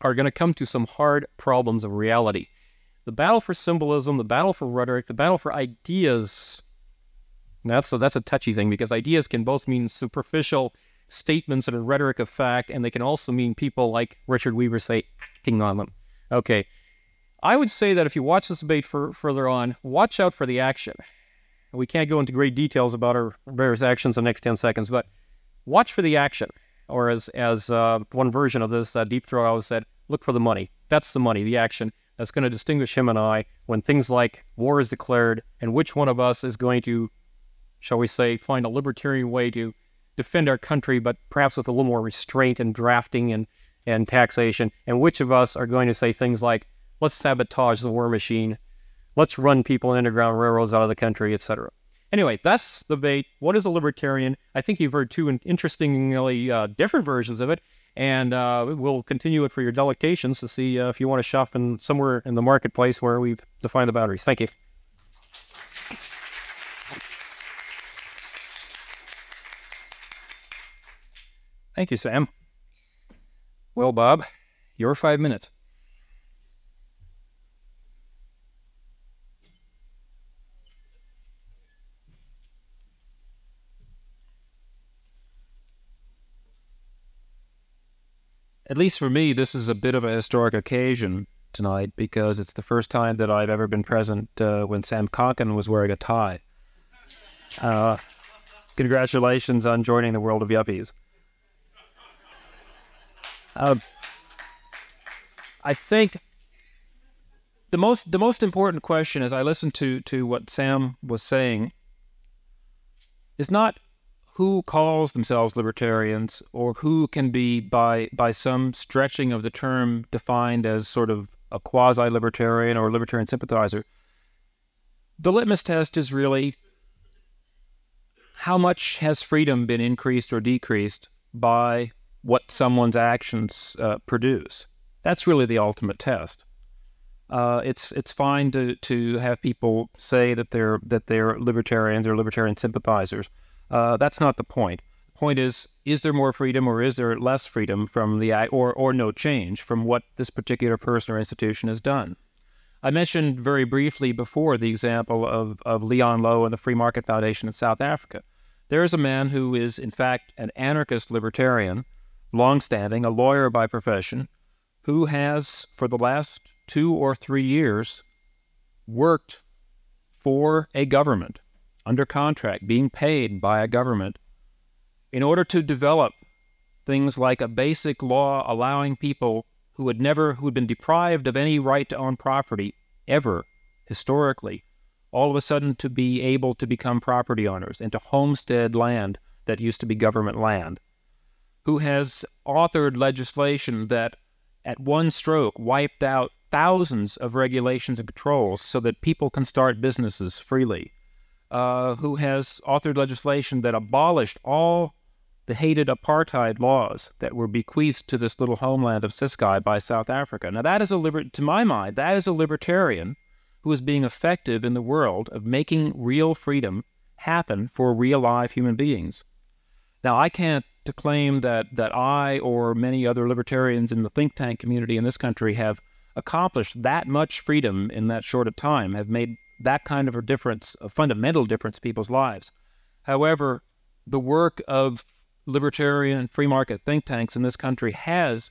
Speaker 3: are going to come to some hard problems of reality. The battle for symbolism, the battle for rhetoric, the battle for ideas. That's a, that's a touchy thing because ideas can both mean superficial statements and a rhetoric of fact, and they can also mean people like Richard Weaver say acting on them. Okay. I would say that if you watch this debate for, further on, watch out for the action. We can't go into great details about our various actions in the next 10 seconds, but watch for the action. Or as, as uh, one version of this, uh, Deep Throat always said, look for the money. That's the money, the action that's going to distinguish him and I when things like war is declared and which one of us is going to, shall we say, find a libertarian way to defend our country, but perhaps with a little more restraint and drafting and, and taxation? And which of us are going to say things like, let's sabotage the war machine, let's run people in underground railroads out of the country, etc. Anyway, that's the debate. What is a libertarian? I think you've heard two interestingly uh, different versions of it, and uh, we'll continue it for your delectations to see uh, if you want to shop in somewhere in the marketplace where we've defined the boundaries. Thank you.
Speaker 1: Thank you, Sam. Well, Bob, your five minutes.
Speaker 2: At least for me, this is a bit of a historic occasion tonight because it's the first time that I've ever been present uh, when Sam Konkin was wearing a tie. Uh, congratulations on joining the world of yuppies. Uh, I think the most the most important question as I listened to to what Sam was saying is not who calls themselves libertarians or who can be by by some stretching of the term defined as sort of a quasi libertarian or libertarian sympathizer. The litmus test is really how much has freedom been increased or decreased by what someone's actions uh, produce. That's really the ultimate test. Uh, it's it's fine to, to have people say that they're that they're libertarians or libertarian sympathizers. Uh, that's not the point. The point is, is there more freedom or is there less freedom from the or or no change from what this particular person or institution has done? I mentioned very briefly before the example of, of Leon Louw and the Free Market Foundation in South Africa. There is a man who is, in fact, an anarchist libertarian, longstanding, a lawyer by profession, who has, for the last two or three years, worked for a government under contract, being paid by a government, in order to develop things like a basic law allowing people who had never, who had been deprived of any right to own property ever historically, all of a sudden to be able to become property owners and to homestead land that used to be government land, who has authored legislation that at one stroke wiped out thousands of regulations and controls so that people can start businesses freely, uh, who has authored legislation that abolished all the hated apartheid laws that were bequeathed to this little homeland of Ciskei by South Africa. Now, that is a liber- to my mind, that is a libertarian who is being effective in the world of making real freedom happen for real live human beings. Now, I can't to claim that that I or many other libertarians in the think tank community in this country have accomplished that much freedom in that short a time, have made that kind of a difference, a fundamental difference in people's lives. However, the work of libertarian and free market think tanks in this country has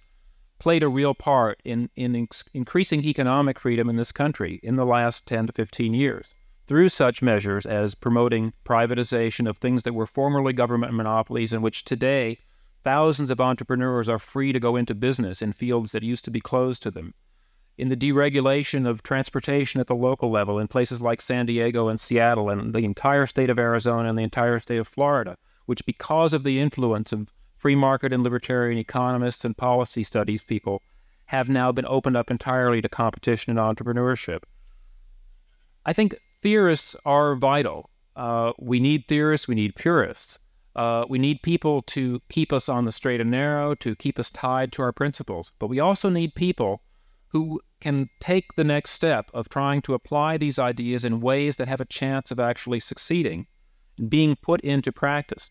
Speaker 2: played a real part in, in in increasing economic freedom in this country in the last 10 to 15 years through such measures as promoting privatization of things that were formerly government monopolies, in which today thousands of entrepreneurs are free to go into business in fields that used to be closed to them. In the deregulation of transportation at the local level in places like San Diego and Seattle and the entire state of Arizona and the entire state of Florida, which, because of the influence of free market and libertarian economists and policy studies people, have now been opened up entirely to competition and entrepreneurship. I think theorists are vital. Uh, we need theorists, we need purists. Uh, we need people to keep us on the straight and narrow, to keep us tied to our principles. But we also need people who can take the next step of trying to apply these ideas in ways that have a chance of actually succeeding and being put into practice.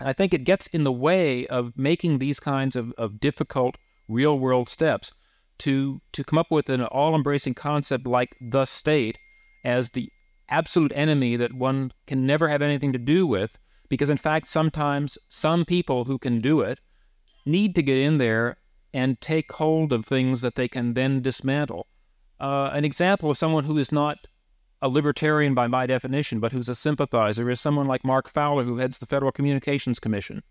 Speaker 2: And I think it gets in the way of making these kinds of, of difficult real world steps to, to come up with an all embracing concept like the state as the absolute enemy that one can never have anything to do with. Because, in fact, sometimes some people who can do it need to get in there and take hold of things that they can then dismantle. Uh, an example of someone who is not a libertarian by my definition, but who's a sympathizer, is someone like Mark Fowler, who heads the Federal Communications Commission,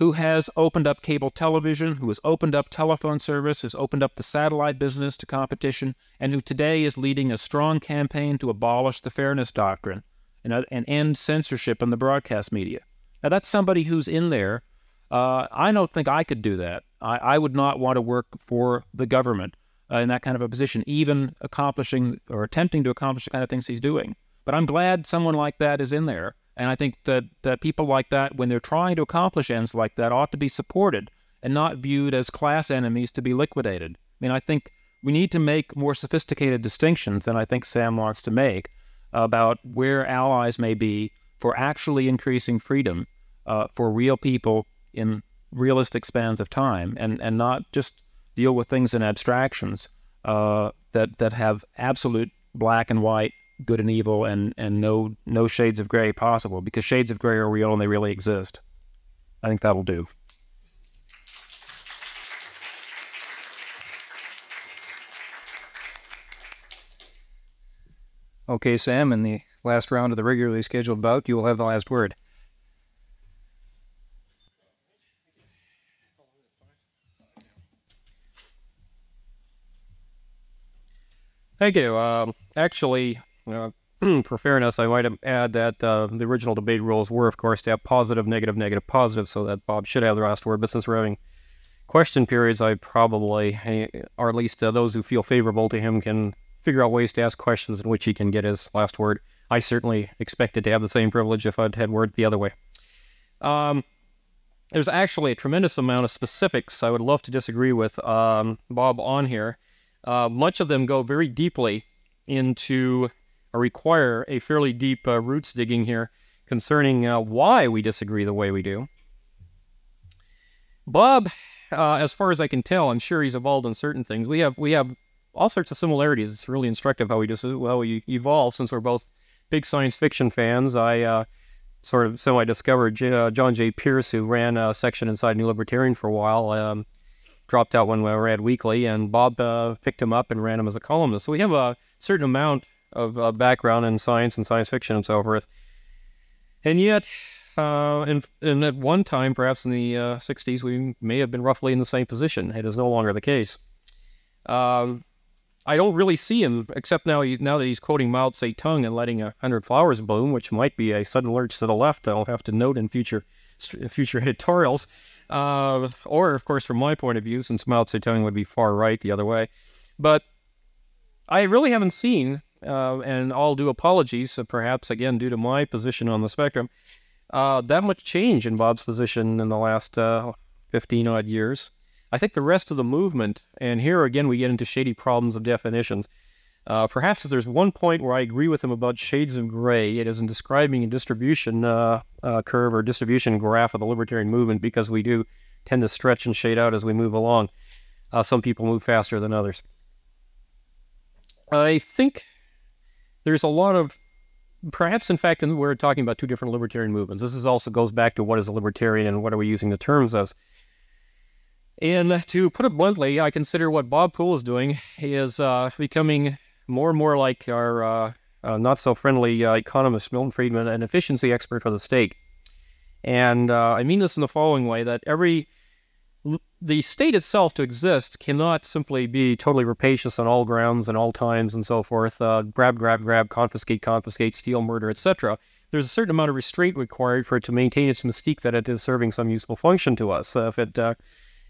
Speaker 2: who has opened up cable television, who has opened up telephone service, who's opened up the satellite business to competition, and who today is leading a strong campaign to abolish the fairness doctrine and, uh, and end censorship in the broadcast media. Now, that's somebody who's in there. Uh, I don't think I could do that. I, I would not want to work for the government uh, in that kind of a position, even accomplishing or attempting to accomplish the kind of things he's doing. But I'm glad someone like that is in there. And I think that, that people like that, when they're trying to accomplish ends like that, ought to be supported and not viewed as class enemies to be liquidated. I mean, I think we need to make more sophisticated distinctions than I think Sam wants to make about where allies may be for actually increasing freedom uh, for real people in realistic spans of time and, and not just deal with things in abstractions uh, that that have absolute black and white, good and evil, and and no no shades of gray possible because shades of gray are real and they really exist. I think that'll do.
Speaker 1: Okay, Sam, in the last round of the regularly scheduled bout, you will have the last word.
Speaker 3: Thank you. Um, actually, uh, for fairness, I might add that uh, the original debate rules were, of course, to have positive, negative, negative, positive, so that Bob should have the last word. But since we're having question periods, I probably, eh, or at least uh, those who feel favorable to him, can figure out ways to ask questions in which he can get his last word. I certainly expected to have the same privilege if I'd had word the other way. Um, there's actually a tremendous amount of specifics I would love to disagree with um, Bob on here. Uh, much of them go very deeply into require a fairly deep uh, roots digging here concerning uh, why we disagree the way we do. Bob, uh, as far as I can tell, I'm sure he's evolved in certain things. We have we have all sorts of similarities. It's really instructive how we just well we evolve since we're both big science fiction fans. I uh, sort of semi discovered J- uh, John J. Pierce, who ran a section inside New Libertarian for a while. Um, dropped out when we were at Weekly, and Bob uh, picked him up and ran him as a columnist. So we have a certain amount of uh, background in science and science fiction and so forth. And yet, uh, and, and at one time, perhaps in the uh, 60s, we may have been roughly in the same position. It is no longer the case. Um, I don't really see him, except now he, now that he's quoting Mao Zedong and letting a hundred flowers bloom, which might be a sudden lurch to the left. I'll have to note in future future editorials. Uh, or, of course, from my point of view, since Mao Zedong would be far right the other way. But I really haven't seen, uh, and all due apologies, uh, perhaps again due to my position on the spectrum, uh, that much change in Bob's position in the last uh, 15 odd years. I think the rest of the movement, and here again we get into shady problems of definitions. Uh, perhaps if there's one point where I agree with him about shades of gray, it is in describing a distribution curve or distribution graph of the libertarian movement because we do tend to stretch and shade out as we move along. Some people move faster than others. I think there's a lot of, perhaps in fact, we're talking about two different libertarian movements. This is also goes back to what is a libertarian and what are we using the terms as. And to put it bluntly, I consider what Bob Poole is doing is uh, becoming more and more like our uh, uh, not so friendly uh, economist Milton Friedman, an efficiency expert for the state. And uh, I mean this in the following way: that every the state itself to exist cannot simply be totally rapacious on all grounds and all times and so forth. Uh, grab, grab, grab, confiscate, confiscate, steal, murder, etc. There's a certain amount of restraint required for it to maintain its mystique that it is serving some useful function to us. if it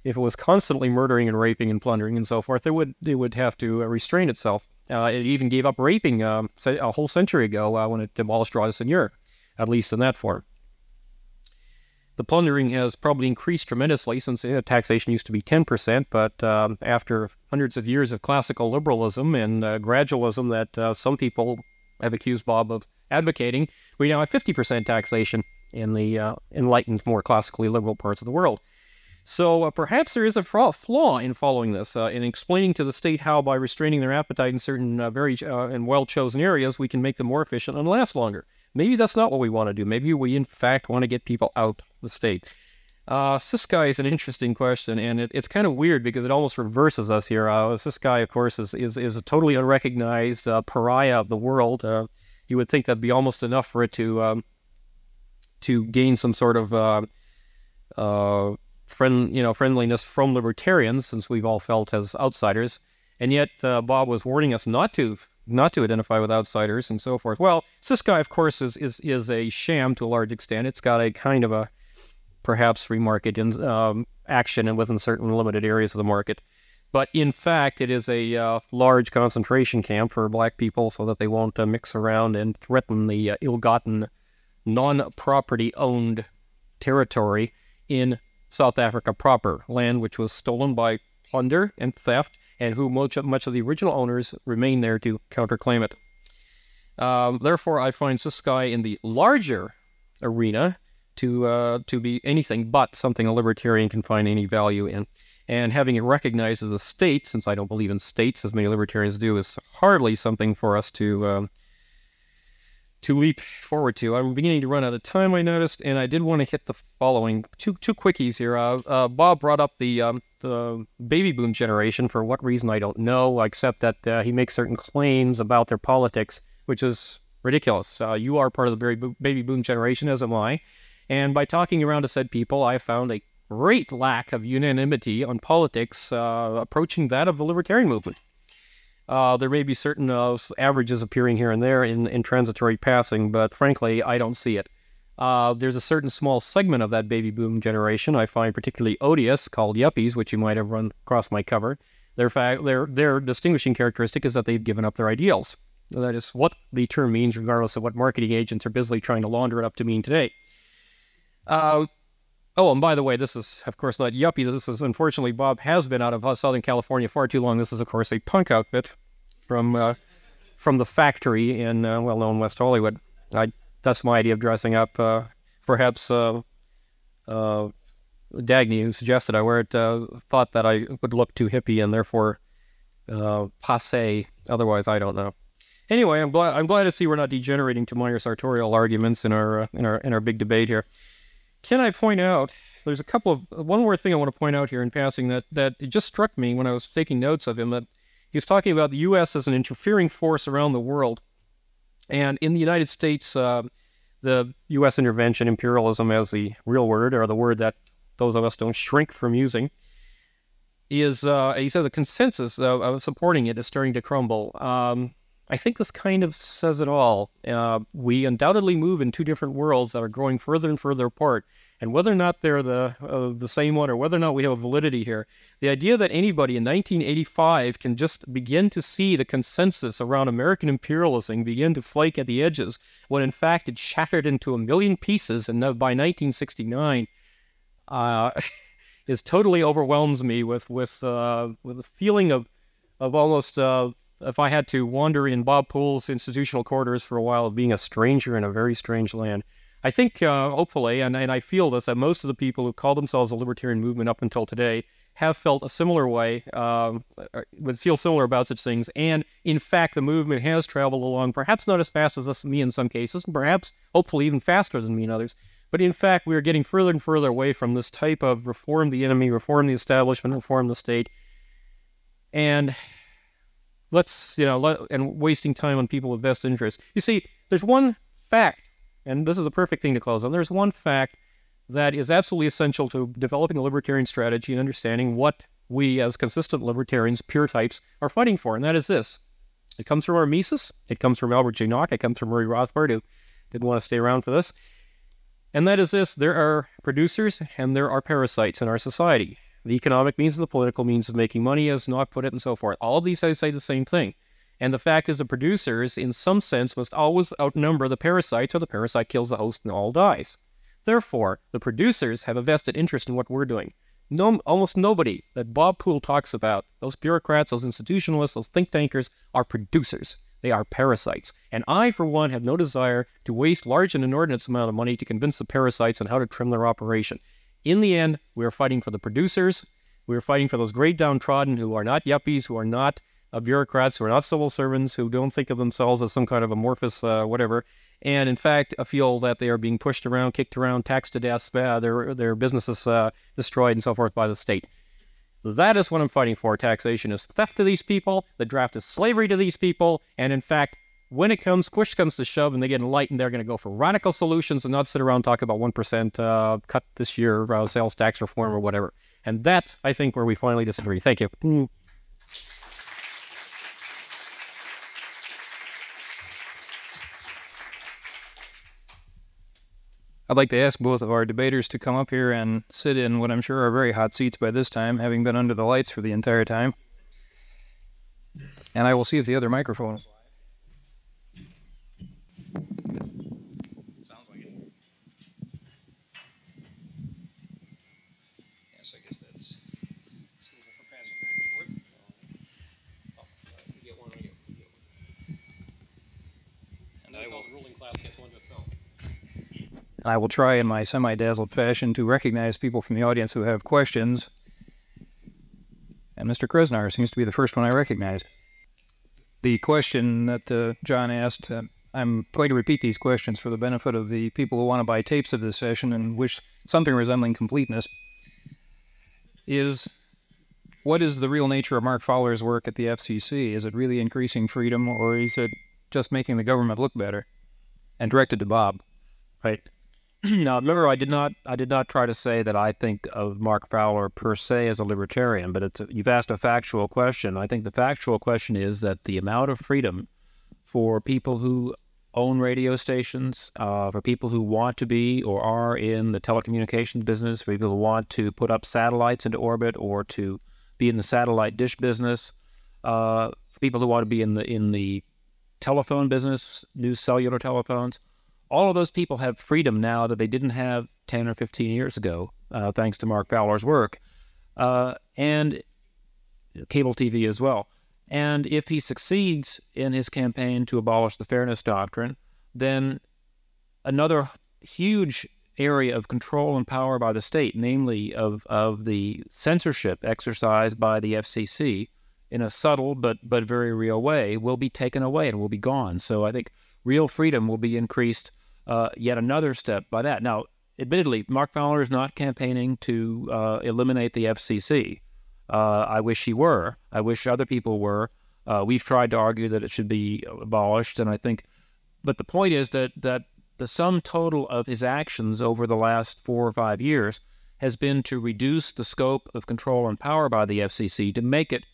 Speaker 3: if it was constantly murdering and raping and plundering and so forth, it would it would have to uh, restrain itself. Uh, it even gave up raping um, a whole century ago uh, when it demolished Droit de Seigneur, at least in that form. The plundering has probably increased tremendously since uh, taxation used to be 10%, but um, after hundreds of years of classical liberalism and uh, gradualism that uh, some people have accused Bob of advocating, we now have 50% taxation in the enlightened, more classically liberal parts of the world. So uh, perhaps there is a flaw in following this, uh, in explaining to the state how, by restraining their appetite in certain uh, very uh, and well-chosen areas, we can make them more efficient and last longer. Maybe that's not what we want to do. Maybe we, in fact, want to get people out the state. Uh, Ciskei is an interesting question, and it, it's kind of weird because it almost reverses us here. Uh, Ciskei, of course, is, is, is a totally unrecognized uh, pariah of the world. Uh, you would think that'd be almost enough for it to um, to gain some sort of uh, uh, friend, you know, friendliness from libertarians, since we've all felt as outsiders. And yet, uh, Bob was warning us not to not to identify with outsiders and so forth. Well, Ciskei, of course, is is is a sham to a large extent. It's got a kind of a perhaps free market in, um, action and within certain limited areas of the market. But in fact, it is a uh, large concentration camp for black people so that they won't uh, mix around and threaten the uh, ill-gotten, non-property owned territory in South Africa proper, land which was stolen by plunder and theft, and who much, much of the original owners remain there to counterclaim it. Um, therefore, I find Ciskei in the larger arena to uh, to be anything but something a libertarian can find any value in. And having it recognized as a state, since I don't believe in states as many libertarians do, is hardly something for us to um, to leap forward to. I'm beginning to run out of time, I noticed, and I did want to hit the following two two quickies here. Uh, uh, Bob brought up the um, the baby boom generation for what reason I don't know, except that uh, he makes certain claims about their politics, which is ridiculous. Uh, you are part of the baby boom generation, as am I, and by talking around to said people, I found a great lack of unanimity on politics uh, approaching that of the libertarian movement. Uh, there may be certain uh, averages appearing here and there in, in transitory passing, but frankly, I don't see it. Uh, there's a certain small segment of that baby boom generation I find particularly odious, called yuppies, which you might have run across my cover. Their, their, their distinguishing characteristic is that they've given up their ideals. That is what the term means, regardless of what marketing agents are busily trying to launder it up to mean today. Uh, Oh, and by the way, this is, of course, not Yuppie. This is, unfortunately, Bob has been out of Southern California far too long. This is, of course, a punk outfit from uh, from the factory in uh, well-known West Hollywood. I, that's my idea of dressing up. Uh, perhaps uh, uh, Dagny, who suggested I wear it, uh, thought that I would look too hippie and therefore uh, passe. Otherwise, I don't know. Anyway, I'm glad I'm glad to see we're not degenerating to minor sartorial arguments in our uh, in our in our big debate here. Can I point out? There's a couple of one more thing I want to point out here in passing that that it just struck me when I was taking notes of him that he was talking about the U.S. as an interfering force around the world, and in the United States, uh, the U.S. intervention, imperialism as the real word, or the word that those of us don't shrink from using, is uh, he said the consensus of, of, supporting it is starting to crumble. Um, I think this kind of says it all. Uh, we undoubtedly move in two different worlds that are growing further and further apart. And whether or not they're the uh, the same one, or whether or not we have a validity here, the idea that anybody in 1985 can just begin to see the consensus around American imperialism begin to flake at the edges, when in fact it shattered into a million pieces, and by 1969, uh, is totally overwhelms me with with uh, with a feeling of of almost uh, if I had to wander in Bob Poole's institutional quarters for a while, of being a stranger in a very strange land. I think, uh, hopefully, and, and I feel this, that most of the people who call themselves a libertarian movement up until today have felt a similar way, um, uh, would feel similar about such things. And in fact, the movement has traveled along, perhaps not as fast as us, me in some cases, and perhaps, hopefully, even faster than me in others. But in fact, we are getting further and further away from this type of reform the enemy, reform the establishment, reform the state. And let's, you know, let, and wasting time on people with best interests. You see, there's one fact, and this is a perfect thing to close on. There's one fact that is absolutely essential to developing a libertarian strategy and understanding what we, as consistent libertarians, pure types, are fighting for, and that is this. It comes from our Mises, it comes from Albert J. Nock, it comes from Murray Rothbard, who didn't want to stay around for this. And that is this there are producers and there are parasites in our society. The economic means and the political means of making money, as Nock put it, and so forth. All of these say the same thing. And the fact is, the producers, in some sense, must always outnumber the parasites, or the parasite kills the host and all dies. Therefore, the producers have a vested interest in what we're doing. No, almost nobody that Bob Poole talks about, those bureaucrats, those institutionalists, those think tankers, are producers. They are parasites. And I, for one, have no desire to waste large and inordinate amount of money to convince the parasites on how to trim their operation. In the end, we are fighting for the producers. We are fighting for those great downtrodden who are not yuppies, who are not uh, bureaucrats, who are not civil servants, who don't think of themselves as some kind of amorphous uh, whatever, and in fact uh, feel that they are being pushed around, kicked around, taxed to death, uh, their their businesses uh, destroyed, and so forth by the state. That is what I'm fighting for. Taxation is theft to these people. The draft is slavery to these people. And in fact, when it comes, push comes to shove, and they get enlightened, they're going to go for radical solutions and not sit around and talk about 1% uh, cut this year, uh, sales tax reform or whatever. And that's, I think, where we finally disagree. Thank you.
Speaker 1: I'd like to ask both of our debaters to come up here and sit in what I'm sure are very hot seats by this time, having been under the lights for the entire time. And I will see if the other microphone is live. Sounds like it. Yes, I guess that's. And I will.
Speaker 3: ruling class gets one to itself.
Speaker 1: I will try in my semi dazzled fashion to recognize people from the audience who have questions. And Mr. Krasnar seems to be the first one I recognize. The question that uh, John asked, uh, I'm going to repeat these questions for the benefit of the people who want to buy tapes of this session and wish something resembling completeness. Is what is the real nature of Mark Fowler's work at the FCC? Is it really increasing freedom or is it just making the government look better? And directed to Bob.
Speaker 2: Right. now, remember, I did not, I did not try to say that I think of Mark Fowler per se as a libertarian, but it's a, you've asked a factual question. I think the factual question is that the amount of freedom for people who own radio stations, uh, for people who want to be or are in the telecommunications business, for people who want to put up satellites into orbit or to be in the satellite dish business, uh, for people who want to be in the in the telephone business, new cellular telephones all of those people have freedom now that they didn't have 10 or 15 years ago uh, thanks to Mark Fowler's work, uh, and cable TV as well. And if he succeeds in his campaign to abolish the fairness doctrine, then another huge area of control and power by the state, namely of, of the censorship exercised by the FCC in a subtle but, but very real way, will be taken away and will be gone. So I think real freedom will be increased uh, yet another step by that. Now, admittedly, Mark Fowler is not campaigning to uh, eliminate the FCC. Uh, I wish he were. I wish other people were. Uh, we've tried to argue that it should be abolished, and I think, but the point is that that the sum total of his actions over the last four or five years has been to reduce the scope of control and power by the FCC to make it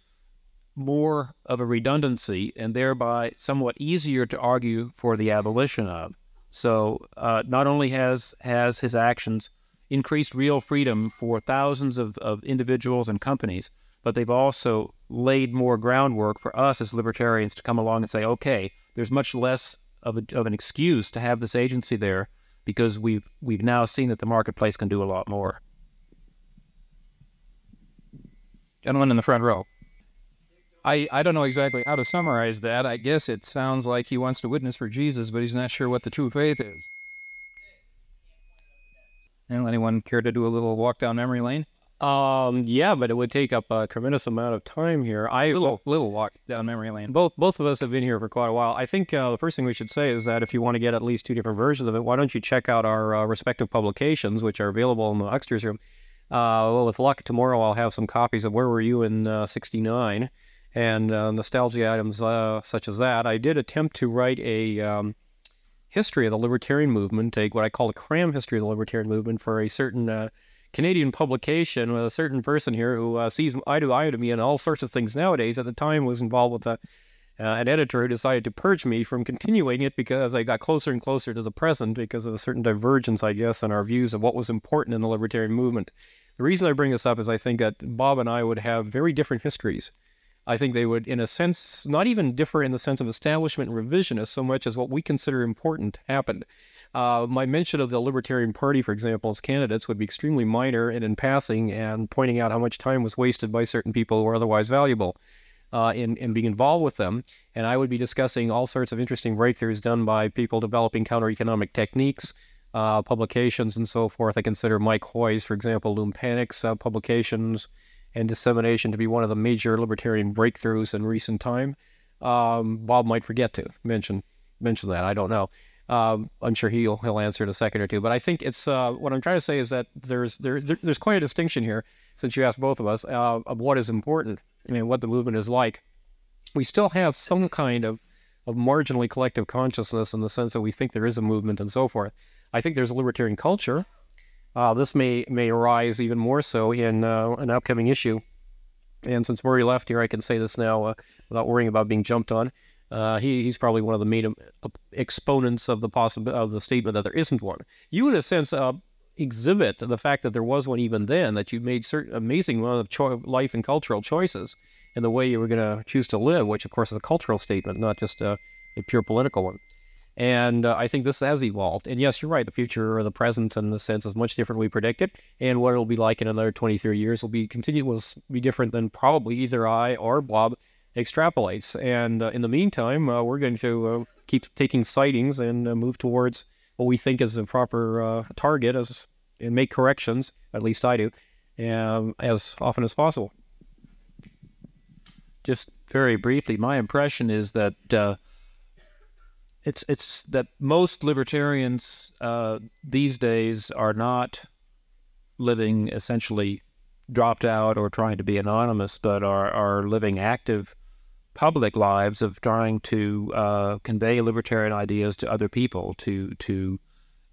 Speaker 2: more of a redundancy and thereby somewhat easier to argue for the abolition of. So uh, not only has has his actions increased real freedom for thousands of, of individuals and companies, but they've also laid more groundwork for us as libertarians to come along and say, okay, there's much less of, a, of an excuse to have this agency there because we've we've now seen that the marketplace can do a lot more.
Speaker 1: Gentlemen in the front row. I, I don't know exactly how to summarize that. I guess it sounds like he wants to witness for Jesus, but he's not sure what the true faith is. And anyone care to do a little walk down memory lane?
Speaker 3: Um, yeah, but it would take up a tremendous amount of time here. I
Speaker 1: little little walk down memory lane.
Speaker 3: Both both of us have been here for quite a while. I think uh, the first thing we should say is that if you want to get at least two different versions of it, why don't you check out our uh, respective publications, which are available in the Hucksters room. Uh, well, with luck, tomorrow I'll have some copies of Where Were You in '69 uh, and uh, nostalgia items uh, such as that. I did attempt to write a um, history of the libertarian movement, take what I call a cram history of the libertarian movement for a certain Canadian publication with a certain person here who uh, sees eye to eye to me and all sorts of things nowadays. At the time, was involved with a, uh, an editor who decided to purge me from continuing it because I got closer and closer to the present because of a certain divergence, I guess, in our views of what was important in the libertarian movement. The reason I bring this up is I think that Bob and I would have very different histories. I think they would, in a sense, not even differ in the sense of establishment revisionist so much as what we consider important happened. Uh, my mention of the Libertarian Party, for example, as candidates would be extremely minor and in passing and pointing out how much time was wasted by certain people who were otherwise valuable uh, in, in being involved with them. And I would be discussing all sorts of interesting breakthroughs done by people developing counter economic techniques, uh, publications, and so forth. I consider Mike Hoy's, for example, Loompanics uh, publications and dissemination to be one of the major libertarian breakthroughs in recent time. Um, Bob might forget to mention mention that. I don't know. Um, I'm sure he'll he'll answer in a second or two. But I think it's uh, what I'm trying to say is that there's there, there, there's quite a distinction here, since you asked both of us uh, of what is important and what the movement is like. We still have some kind of of marginally collective consciousness in the sense that we think there is a movement and so forth. I think there's a libertarian culture. Uh, this may may arise even more so in uh, an upcoming issue. And since Murray left here, I can say this now uh, without worrying about being jumped on. Uh, he, he's probably one of the main uh, exponents of the possible of the statement that there isn't one. You, in a sense, uh, exhibit the fact that there was one even then. That you made certain amazing amount of cho- life and cultural choices in the way you were going to choose to live, which of course is a cultural statement, not just a, a pure political one. And uh, I think this has evolved. And yes, you're right. The future or the present, in the sense, is much different we predicted. And what it'll be like in another 20, 30 years will be continue will be different than probably either I or Bob extrapolates. And uh, in the meantime, uh, we're going to uh, keep taking sightings and uh, move towards what we think is the proper uh, target as and make corrections. At least I do, um, as often as possible.
Speaker 2: Just very briefly, my impression is that it's it's that most libertarians these days are not living essentially dropped out or trying to be anonymous, but are, are living active public lives of trying to uh, convey libertarian ideas to other people, to to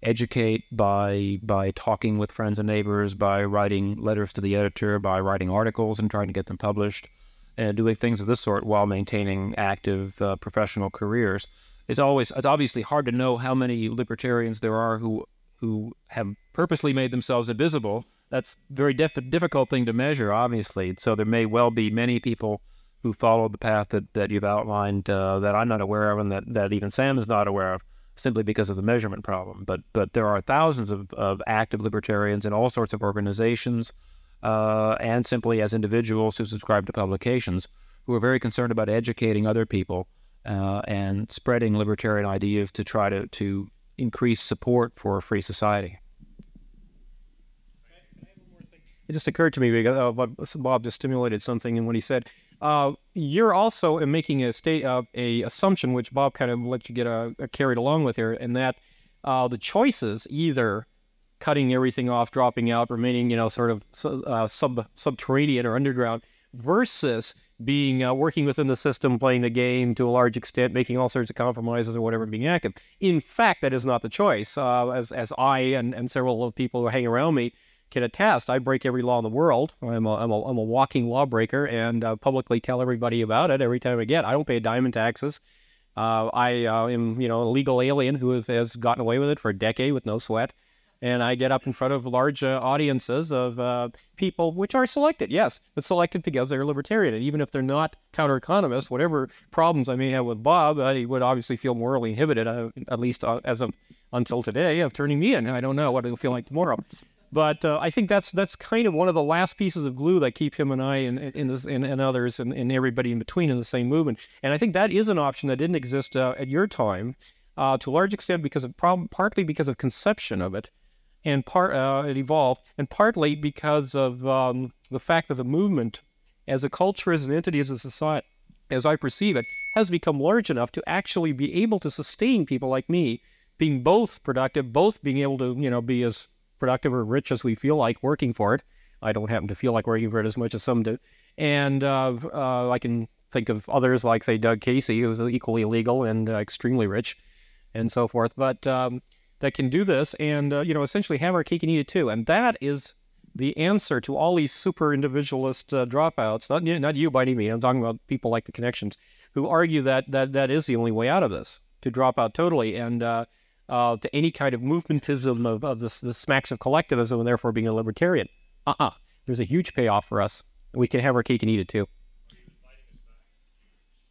Speaker 2: educate by by talking with friends and neighbors, by writing letters to the editor, by writing articles and trying to get them published, and doing things of this sort while maintaining active uh, professional careers. It's always it's obviously hard to know how many libertarians there are who who have purposely made themselves invisible. That's a very diff- difficult thing to measure, obviously. So there may well be many people who followed the path that, that you've outlined uh, that I'm not aware of and that, that even Sam is not aware of. simply because of the measurement problem. But but there are thousands of, of active libertarians in all sorts of organizations uh, and simply as individuals who subscribe to publications who are very concerned about educating other people uh, and spreading libertarian ideas to try to, to increase support for a free society.
Speaker 3: It just occurred to me because uh, Bob just stimulated something in what he said. Uh, you're also making a state uh, a assumption, which Bob kind of let you get uh, carried along with here, and that uh, the choices either cutting everything off, dropping out, remaining you know sort of uh, sub subterranean or underground, versus being uh, working within the system, playing the game to a large extent, making all sorts of compromises or whatever, being active. In fact, that is not the choice. as as I and, and several of the people who hang around me can attest, I break every law in the world. I'm a, I'm a, I'm a walking lawbreaker and uh, publicly tell everybody about it every time I get. I don't pay dime in taxes. Uh, I uh, am, you know, a legal alien who has, has, gotten away with it for a decade with no sweat. And I get up in front of large uh, audiences of uh, people, which are selected, yes, but selected because they're libertarian. And even if they're not counter economists, whatever problems I may have with Bob, I would obviously feel morally inhibited, uh, at least as of until today, of turning me in. I don't know what it'll feel like tomorrow. But uh, I think that's that's kind of one of the last pieces of glue that keep him and I and in, this, and, and others and, and, everybody in between in the same movement. And I think that is an option that didn't exist uh, at your time, uh, to a large extent because of partly because of conception of it, and part uh, it evolved, and partly because of um, the fact that the movement, as a culture, as an entity, as a society, as I perceive it, has become large enough to actually be able to sustain people like me being both productive, both being able to, you know, be as productive or rich as we feel like working for it. I don't happen to feel like working for it as much as some do. And uh, uh, I can think of others like, say, Doug Casey, who's equally illegal and uh, extremely rich and so forth, but um, that can do this and, uh, you know, essentially have our cake and eat it too. And that is the answer to all these super individualist uh, dropouts. Not, not you by any means. I'm talking about people like the connections who argue that, that that is the only way out of this, to drop out totally. And, uh, uh, to any kind of movementism of, of this, this smacks of collectivism and therefore being a libertarian. Uh-uh. There's a huge payoff for us. We can have our cake and eat it too.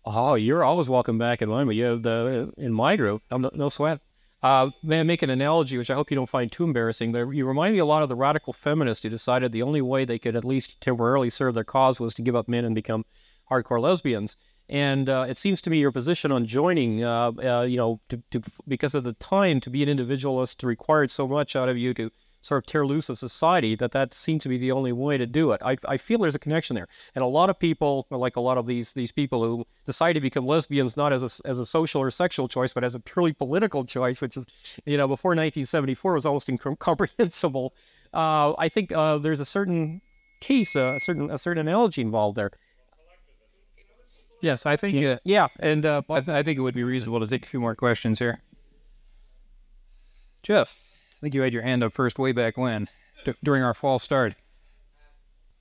Speaker 3: Oh, you're always welcome back in but you have the in my group. I'm no, no sweat. Uh, may I make an analogy, which I hope you don't find too embarrassing, you remind me a lot of the radical feminists who decided the only way they could at least temporarily serve their cause was to give up men and become hardcore lesbians. And uh, it seems to me your position on joining, uh, uh, you know, to, to, because of the time to be an individualist required so much out of you to sort of tear loose of society that that seemed to be the only way to do it. I, I feel there's a connection there, and a lot of people, like a lot of these these people who decide to become lesbians not as a, as a social or sexual choice, but as a purely political choice, which is, you know, before 1974 was almost incomprehensible. Uh, I think uh, there's a certain case, uh, a certain a certain analogy involved there.
Speaker 1: Yes, I think.
Speaker 3: Yeah, yeah. and uh,
Speaker 1: I, th- I, think it would be reasonable to take a few more questions here. Jeff, think you had your hand up first way back when, during our fall start.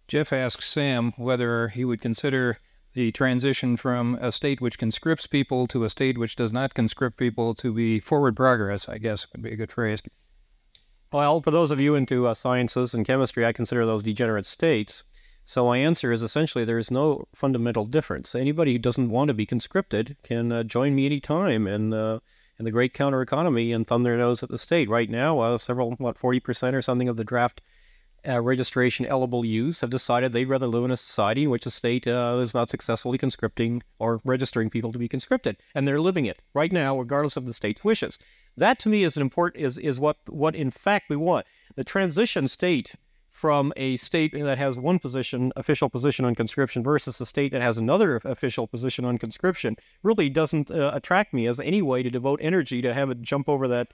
Speaker 1: Jeff asked Sam whether he would consider the transition from a state which conscripts people to a state which does not conscript people to be forward progress. I guess would be a good phrase.
Speaker 3: Well, for those of you into uh, sciences and chemistry, I consider those degenerate states. So my answer is essentially there is no fundamental difference. Anybody who doesn't want to be conscripted can uh, join me anytime in uh, in the great counter economy and thumb their nose at the state. Right now, uh, several what forty percent or something of the draft uh, registration eligible youths have decided they'd rather live in a society in which the state uh, is not successfully conscripting or registering people to be conscripted, and they're living it right now, regardless of the state's wishes. That to me is an important is is what what in fact we want. The transition state from a state that has one position, official position on conscription, versus a state that has another official position on conscription, really doesn't uh, attract me as any way to devote energy to have it jump over that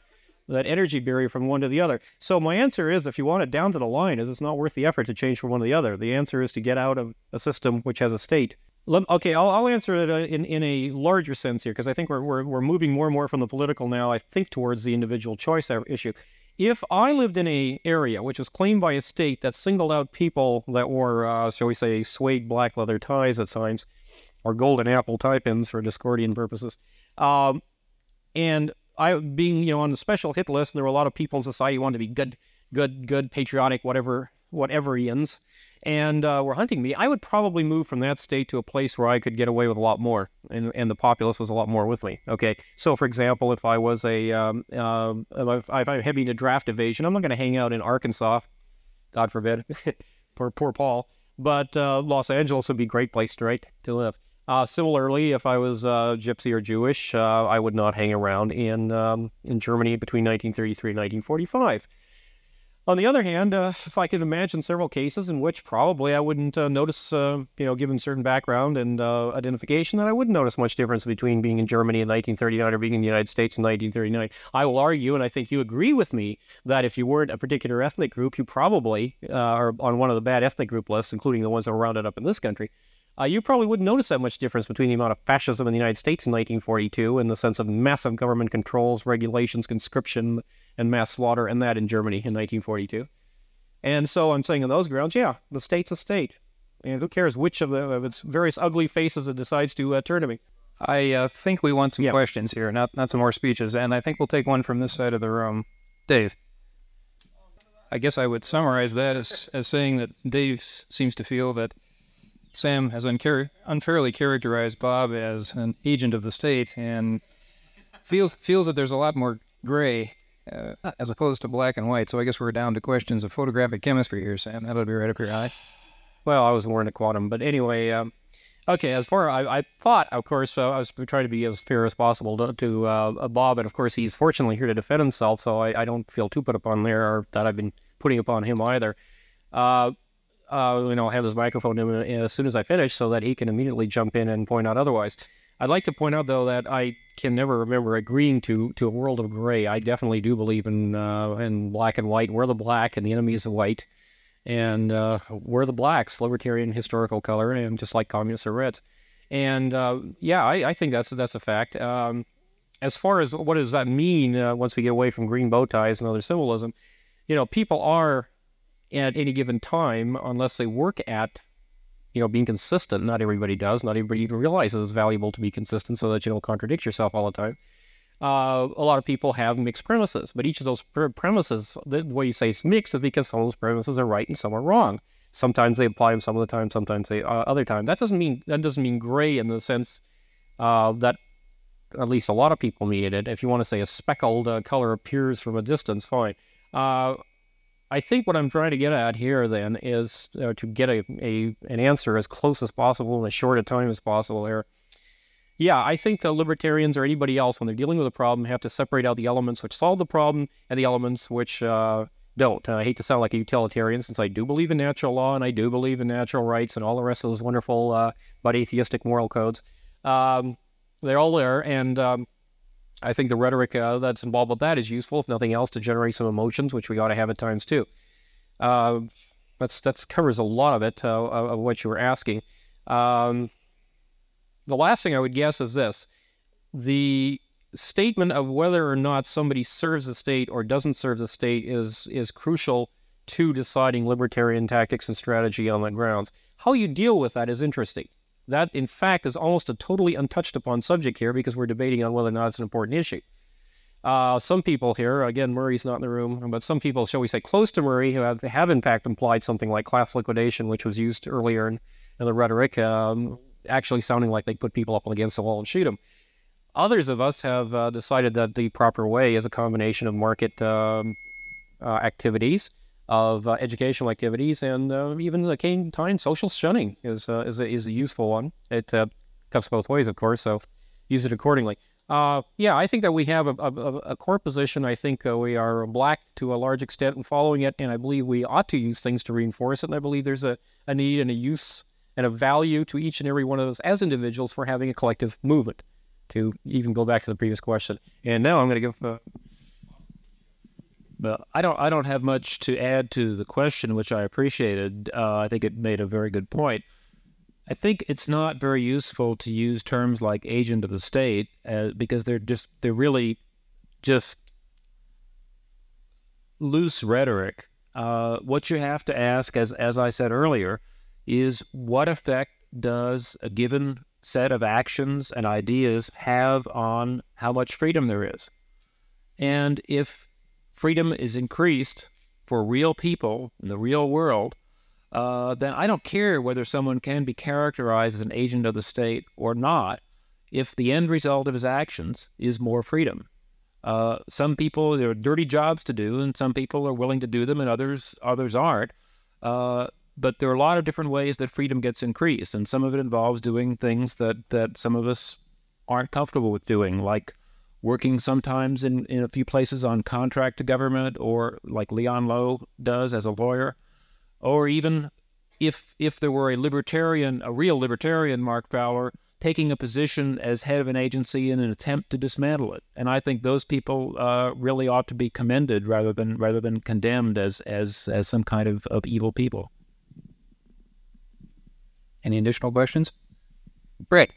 Speaker 3: that energy barrier from one to the other. So my answer is, if you want it down to the line, is it's not worth the effort to change from one to the other. The answer is to get out of a system which has a state. Okay, I'll, I'll answer it uh, in, in a larger sense here because I think we're, we're, we're moving more and more from the political now, I think, towards the individual choice issue. If I lived in a area which was claimed by a state that singled out people that wore, uh, shall we say, suede black leather ties at times, or golden apple tie pins for Discordian purposes, um, and I being you know on the special hit list, and there were a lot of people in society who wanted to be good, good, good, patriotic, whatever whateverians and uh, were hunting me, I would probably move from that state to a place where I could get away with a lot more, and, and the populace was a lot more with me. Okay, so for example, if I was a um, uh, if, I'm having a draft evasion, I'm not going to hang out in Arkansas, God forbid, poor poor Paul. But uh, Los Angeles would be a great place to right to live. Uh, similarly, if I was uh, Gypsy or Jewish, uh, I would not hang around in um, in Germany between 1933 and 1945. On the other hand, uh, if I could imagine several cases in which probably I wouldn't uh, notice, uh, you know, given certain background and uh, identification, that I wouldn't notice much difference between being in Germany in 1939 or being in the United States in 1939. I will argue, and I think you agree with me, that if you weren't a particular ethnic group, you probably uh, are on one of the bad ethnic group lists, including the ones that were rounded up in this country uh, you probably wouldn't notice that much difference between the amount of fascism in the United States in 1942 in the sense of massive government controls, regulations, conscription, and mass slaughter, and that in Germany in 1942. And so I'm saying on those grounds, yeah, the state's a state. And who cares which of, the, of its various ugly faces it decides to uh, turn to me?
Speaker 1: I uh, think we want some yeah. questions here, not not some more speeches, and I think we'll take one from this side of the room. Dave. I guess I would summarize that as, as saying that Dave seems to feel that Sam has unfairly characterized Bob as an agent of the state and feels feels that there's a lot more gray uh, as opposed to black and white. So I guess we're down to questions of photographic chemistry here, Sam. That'll be right up your alley.
Speaker 3: Well, I was more into quantum, but anyway. Um, okay, as far I, I thought, of course, uh, I was trying to be as fair as possible to, to uh, Bob, and of course, he's fortunately here to defend himself, so I, I, don't feel too put upon there or that I've been putting upon him either. Uh, uh, you know, have his microphone in as soon as I finish so that he can immediately jump in and point out otherwise. I'd like to point out, though, that I can never remember agreeing to to a world of gray. I definitely do believe in uh, in black and white. We're the black, and the enemy is the white, and uh, we're the blacks, libertarian historical color, and just like communists are reds. And uh, yeah, I, I, think that's that's a fact. Um, as far as what does that mean uh, once we get away from green bow ties and other symbolism, you know, people are at any given time unless they work at you know being consistent. Not everybody does. Not everybody even realizes it's valuable to be consistent so that you don't contradict yourself all the time. Uh, a lot of people have mixed premises but each of those premises the way you say it's mixed is because some of those premises are right and some are wrong. Sometimes they apply them some of the time sometimes they uh, other time. That doesn't mean that doesn't mean gray in the sense uh, that at least a lot of people needed it. If you want to say a speckled uh, color appears from a distance fine. Uh, I think what I'm trying to get at here then is uh, to get a, a an answer as close as possible in as short a time as possible here. Yeah, I think the libertarians or anybody else, when they're dealing with a problem, have to separate out the elements which solve the problem and the elements which uh, don't. I hate to sound like a utilitarian since I do believe in natural law and I do believe in natural rights and all the rest of those wonderful uh, but atheistic moral codes. Um, they're all there, and um, I think the rhetoric uh, that's involved with that is useful, if nothing else, to generate some emotions, which we ought to have at times too. Uh, that's that covers a lot of it uh, of what you were asking. Um, the last thing I would guess is this: the statement of whether or not somebody serves the state or doesn't serve the state is is crucial to deciding libertarian tactics and strategy on the grounds. How you deal with that is interesting. That, in fact, is almost a totally untouched upon subject here because we're debating on whether or not it's an important issue. Uh, some people here, again, Murray's not in the room, but some people, shall we say, close to Murray, who have, have in fact implied something like class liquidation, which was used earlier in, in the rhetoric, um, actually sounding like they put people up against the wall and shoot them. Others of us have uh, decided that the proper way is a combination of market um, uh, activities of uh, educational activities, and uh, even the cane time social shunning is uh, is a, is a useful one. It uh, cuts both ways, of course, so use it accordingly. Uh, yeah, I think that we have a, a, a core position. I think uh, we are black to a large extent in following it, and I believe we ought to use things to reinforce it. And I believe there's a, a need and a use and a value to each and every one of us as individuals for having a collective movement. To even go back to the previous question, and now I'm going to give
Speaker 2: but I don't I don't have much to add to the question, which I appreciated. Uh, I think it made a very good point. I think it's not very useful to use terms like agent of the state uh, because they're just they're really just loose rhetoric. Uh, what you have to ask, as as I said earlier, is what effect does a given set of actions and ideas have on how much freedom there is? And if freedom is increased for real people in the real world, uh, then I don't care whether someone can be characterized as an agent of the state or not if the end result of his actions is more freedom. Uh, some people there are dirty jobs to do, and some people are willing to do them, and others others aren't. Uh, but there are a lot of different ways that freedom gets increased, and some of it involves doing things that that some of us aren't comfortable with doing, like working sometimes in, in a few places on contract to government, or like Leon Louw does as a lawyer, or even if if there were a libertarian, a real libertarian, Mark Fowler taking a position as head of an agency in an attempt to dismantle it. And I think those people uh, really ought to be commended rather than rather than condemned as as as some kind of, of evil people.
Speaker 1: Any additional questions? Brett.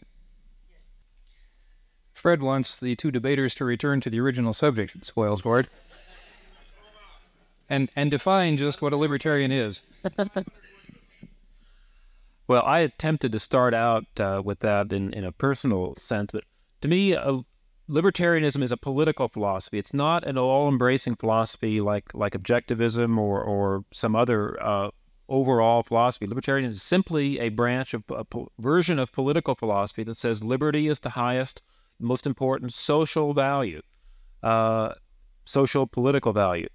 Speaker 1: Fred wants the two debaters to return to the original subject, spoils board, and and define just what a libertarian is.
Speaker 2: Well, I attempted to start out uh, with that in, in a personal sense, but to me, libertarianism is a political philosophy. It's not an all-embracing philosophy like like objectivism or or some other uh, overall philosophy. Libertarianism is simply a branch of a version of political philosophy that says liberty is the highest, most important social value, uh, social political value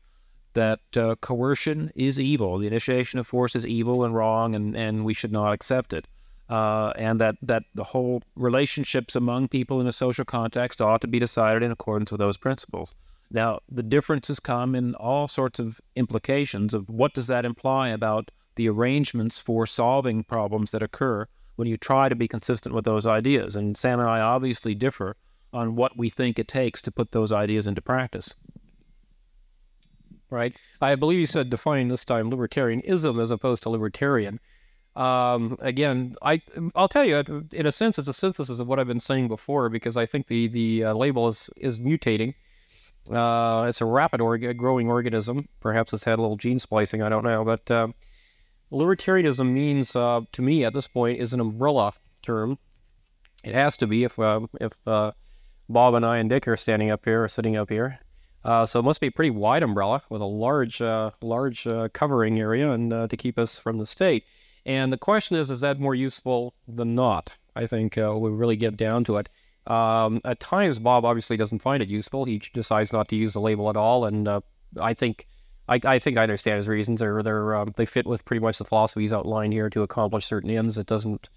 Speaker 2: that uh, coercion is evil. The initiation of force is evil and wrong, and, and we should not accept it. Uh, and that, that the whole relationships among people in a social context ought to be decided in accordance with those principles. Now, the differences come in all sorts of implications of what does that imply about the arrangements for solving problems that occur when you try to be consistent with those ideas. And Sam and I obviously differ on what we think it takes to put those ideas into practice
Speaker 3: right? I believe you said define this time libertarianism as opposed to libertarian. Um, again, I I'll tell you, in a sense, it's a synthesis of what I've been saying before because I think the the uh, label is is mutating. Uh, it's a rapid org- growing organism. Perhaps it's had a little gene splicing. I don't know, but uh, libertarianism means uh, to me at this point is an umbrella term. It has to be if uh, if uh, Bob and I and Dick are standing up here or sitting up here. Uh, so it must be a pretty wide umbrella with a large, uh, large covering area and to keep us from the state. And the question is, is that more useful than not? I think uh, we really get down to it. Um, at times, Bob obviously doesn't find it useful. He decides not to use the label at all, and uh, I think I, I, think I understand his reasons. They're, they're um, they fit with pretty much the philosophies outlined here to accomplish certain ends. It doesn't.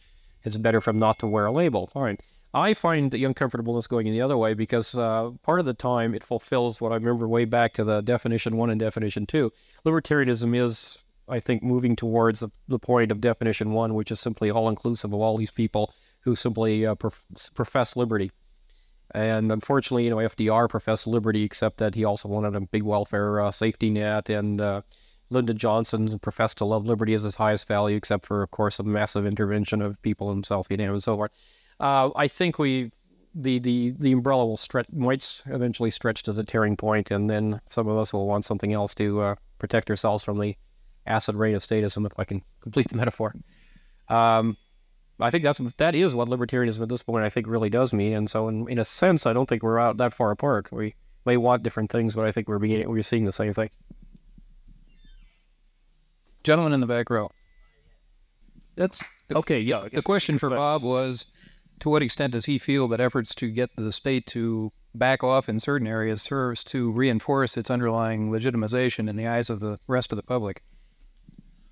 Speaker 3: It's better for him not to wear a label. Fine. I find the uncomfortableness going in the other way because uh, part of the time it fulfills what I remember way back to the definition one and definition two. Libertarianism is, I think, moving towards the, the point of definition one, which is simply all inclusive of all these people who simply uh, prof- profess liberty. And unfortunately, you know, FDR professed liberty, except that he also wanted a big welfare uh, safety net. And uh, Lyndon Johnson professed to love liberty as his highest value, except for, of course, a massive intervention of people himself, you know, and so forth. Uh, I think we the, the, the umbrella will stretch might eventually stretch to the tearing point, and then some of us will want something else to uh, protect ourselves from the acid rain of statism, if I can complete the metaphor. Um, I think that's that is what libertarianism at this point I think really does mean, and so in, in a sense, I don't think we're out that far apart. We may want different things, but I think we're beginning we're seeing the same thing.
Speaker 1: Gentleman in the back row.
Speaker 2: That's okay. Yeah.
Speaker 1: The question for Bob was to what extent does he feel that efforts to get the state to back off in certain areas serves to reinforce its underlying legitimization in the eyes of the rest of the public?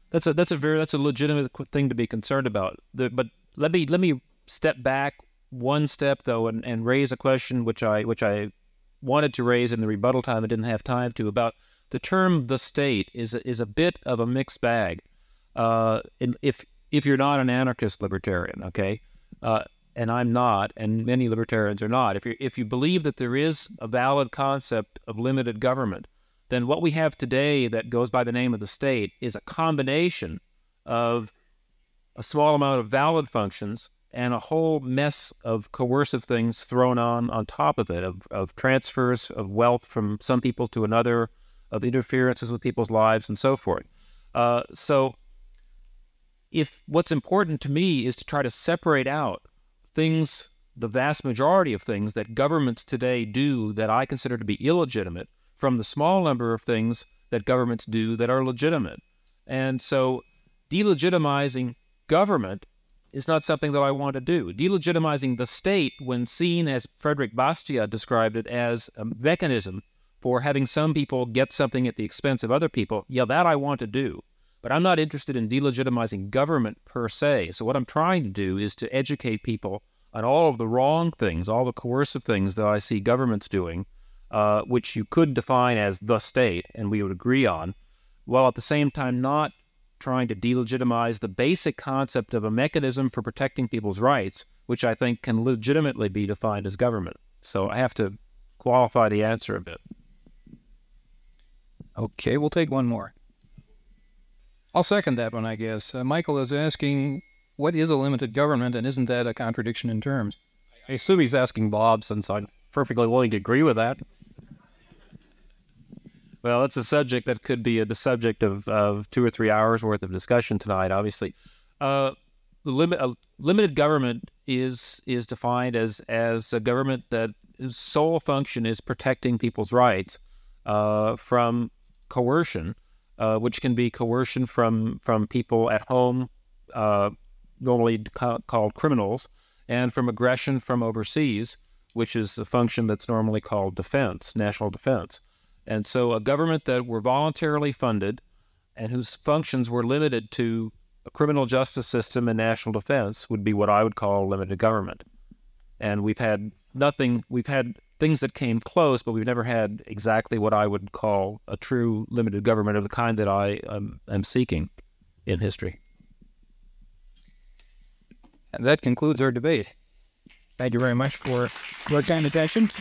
Speaker 2: That's a that's a very that's a legitimate thing to be concerned about. The, but let me let me step back one step though and, and raise a question which I which I wanted to raise in the rebuttal time I didn't have time to about the term the state is a, is a bit of a mixed bag. Uh, if if you're not an anarchist libertarian, okay, uh, and I'm not, and many libertarians are not, if you if you believe that there is a valid concept of limited government, then what we have today that goes by the name of the state is a combination of a small amount of valid functions and a whole mess of coercive things thrown on on top of it, of, of transfers of wealth from some people to another, of interferences with people's lives, and so forth. Uh, so, if what's important to me is to try to separate out things, the vast majority of things that governments today do that I consider to be illegitimate, from the small number of things that governments do that are legitimate. And so delegitimizing government is not something that I want to do. Delegitimizing the state, when seen as Frederick Bastiat described it as a mechanism for having some people get something at the expense of other people, yeah, that I want to do. But I'm not interested in delegitimizing government per se. So, what I'm trying to do is to educate people on all of the wrong things, all the coercive things that I see governments doing, uh, which you could define as the state, and we would agree on, while at the same time not trying to delegitimize the basic concept of a mechanism for protecting people's rights, which I think can legitimately be defined as government. So I have to qualify the answer a bit.
Speaker 1: Okay, we'll take one more. I'll second that one, I guess. Uh, Michael is asking, what is a limited government, and isn't that a contradiction in terms?
Speaker 3: I assume he's asking Bob, since I'm perfectly willing to agree with that.
Speaker 2: Well, it's a subject that could be a, the subject of, of two or three hours worth of discussion tonight. Obviously, uh, uh, limited government is is defined as as a government that whose sole function is protecting people's rights uh, from coercion, uh, which can be coercion from from people at home, uh, normally ca- called criminals, and from aggression from overseas, which is a function that's normally called defense, national defense. And so a government that were voluntarily funded and whose functions were limited to a criminal justice system and national defense would be what I would call limited government. And we've had nothing, we've had things that came close, but we've never had exactly what I would call a true limited government of the kind that I um, am seeking in history.
Speaker 1: And that concludes our debate. Thank you very much for your kind attention.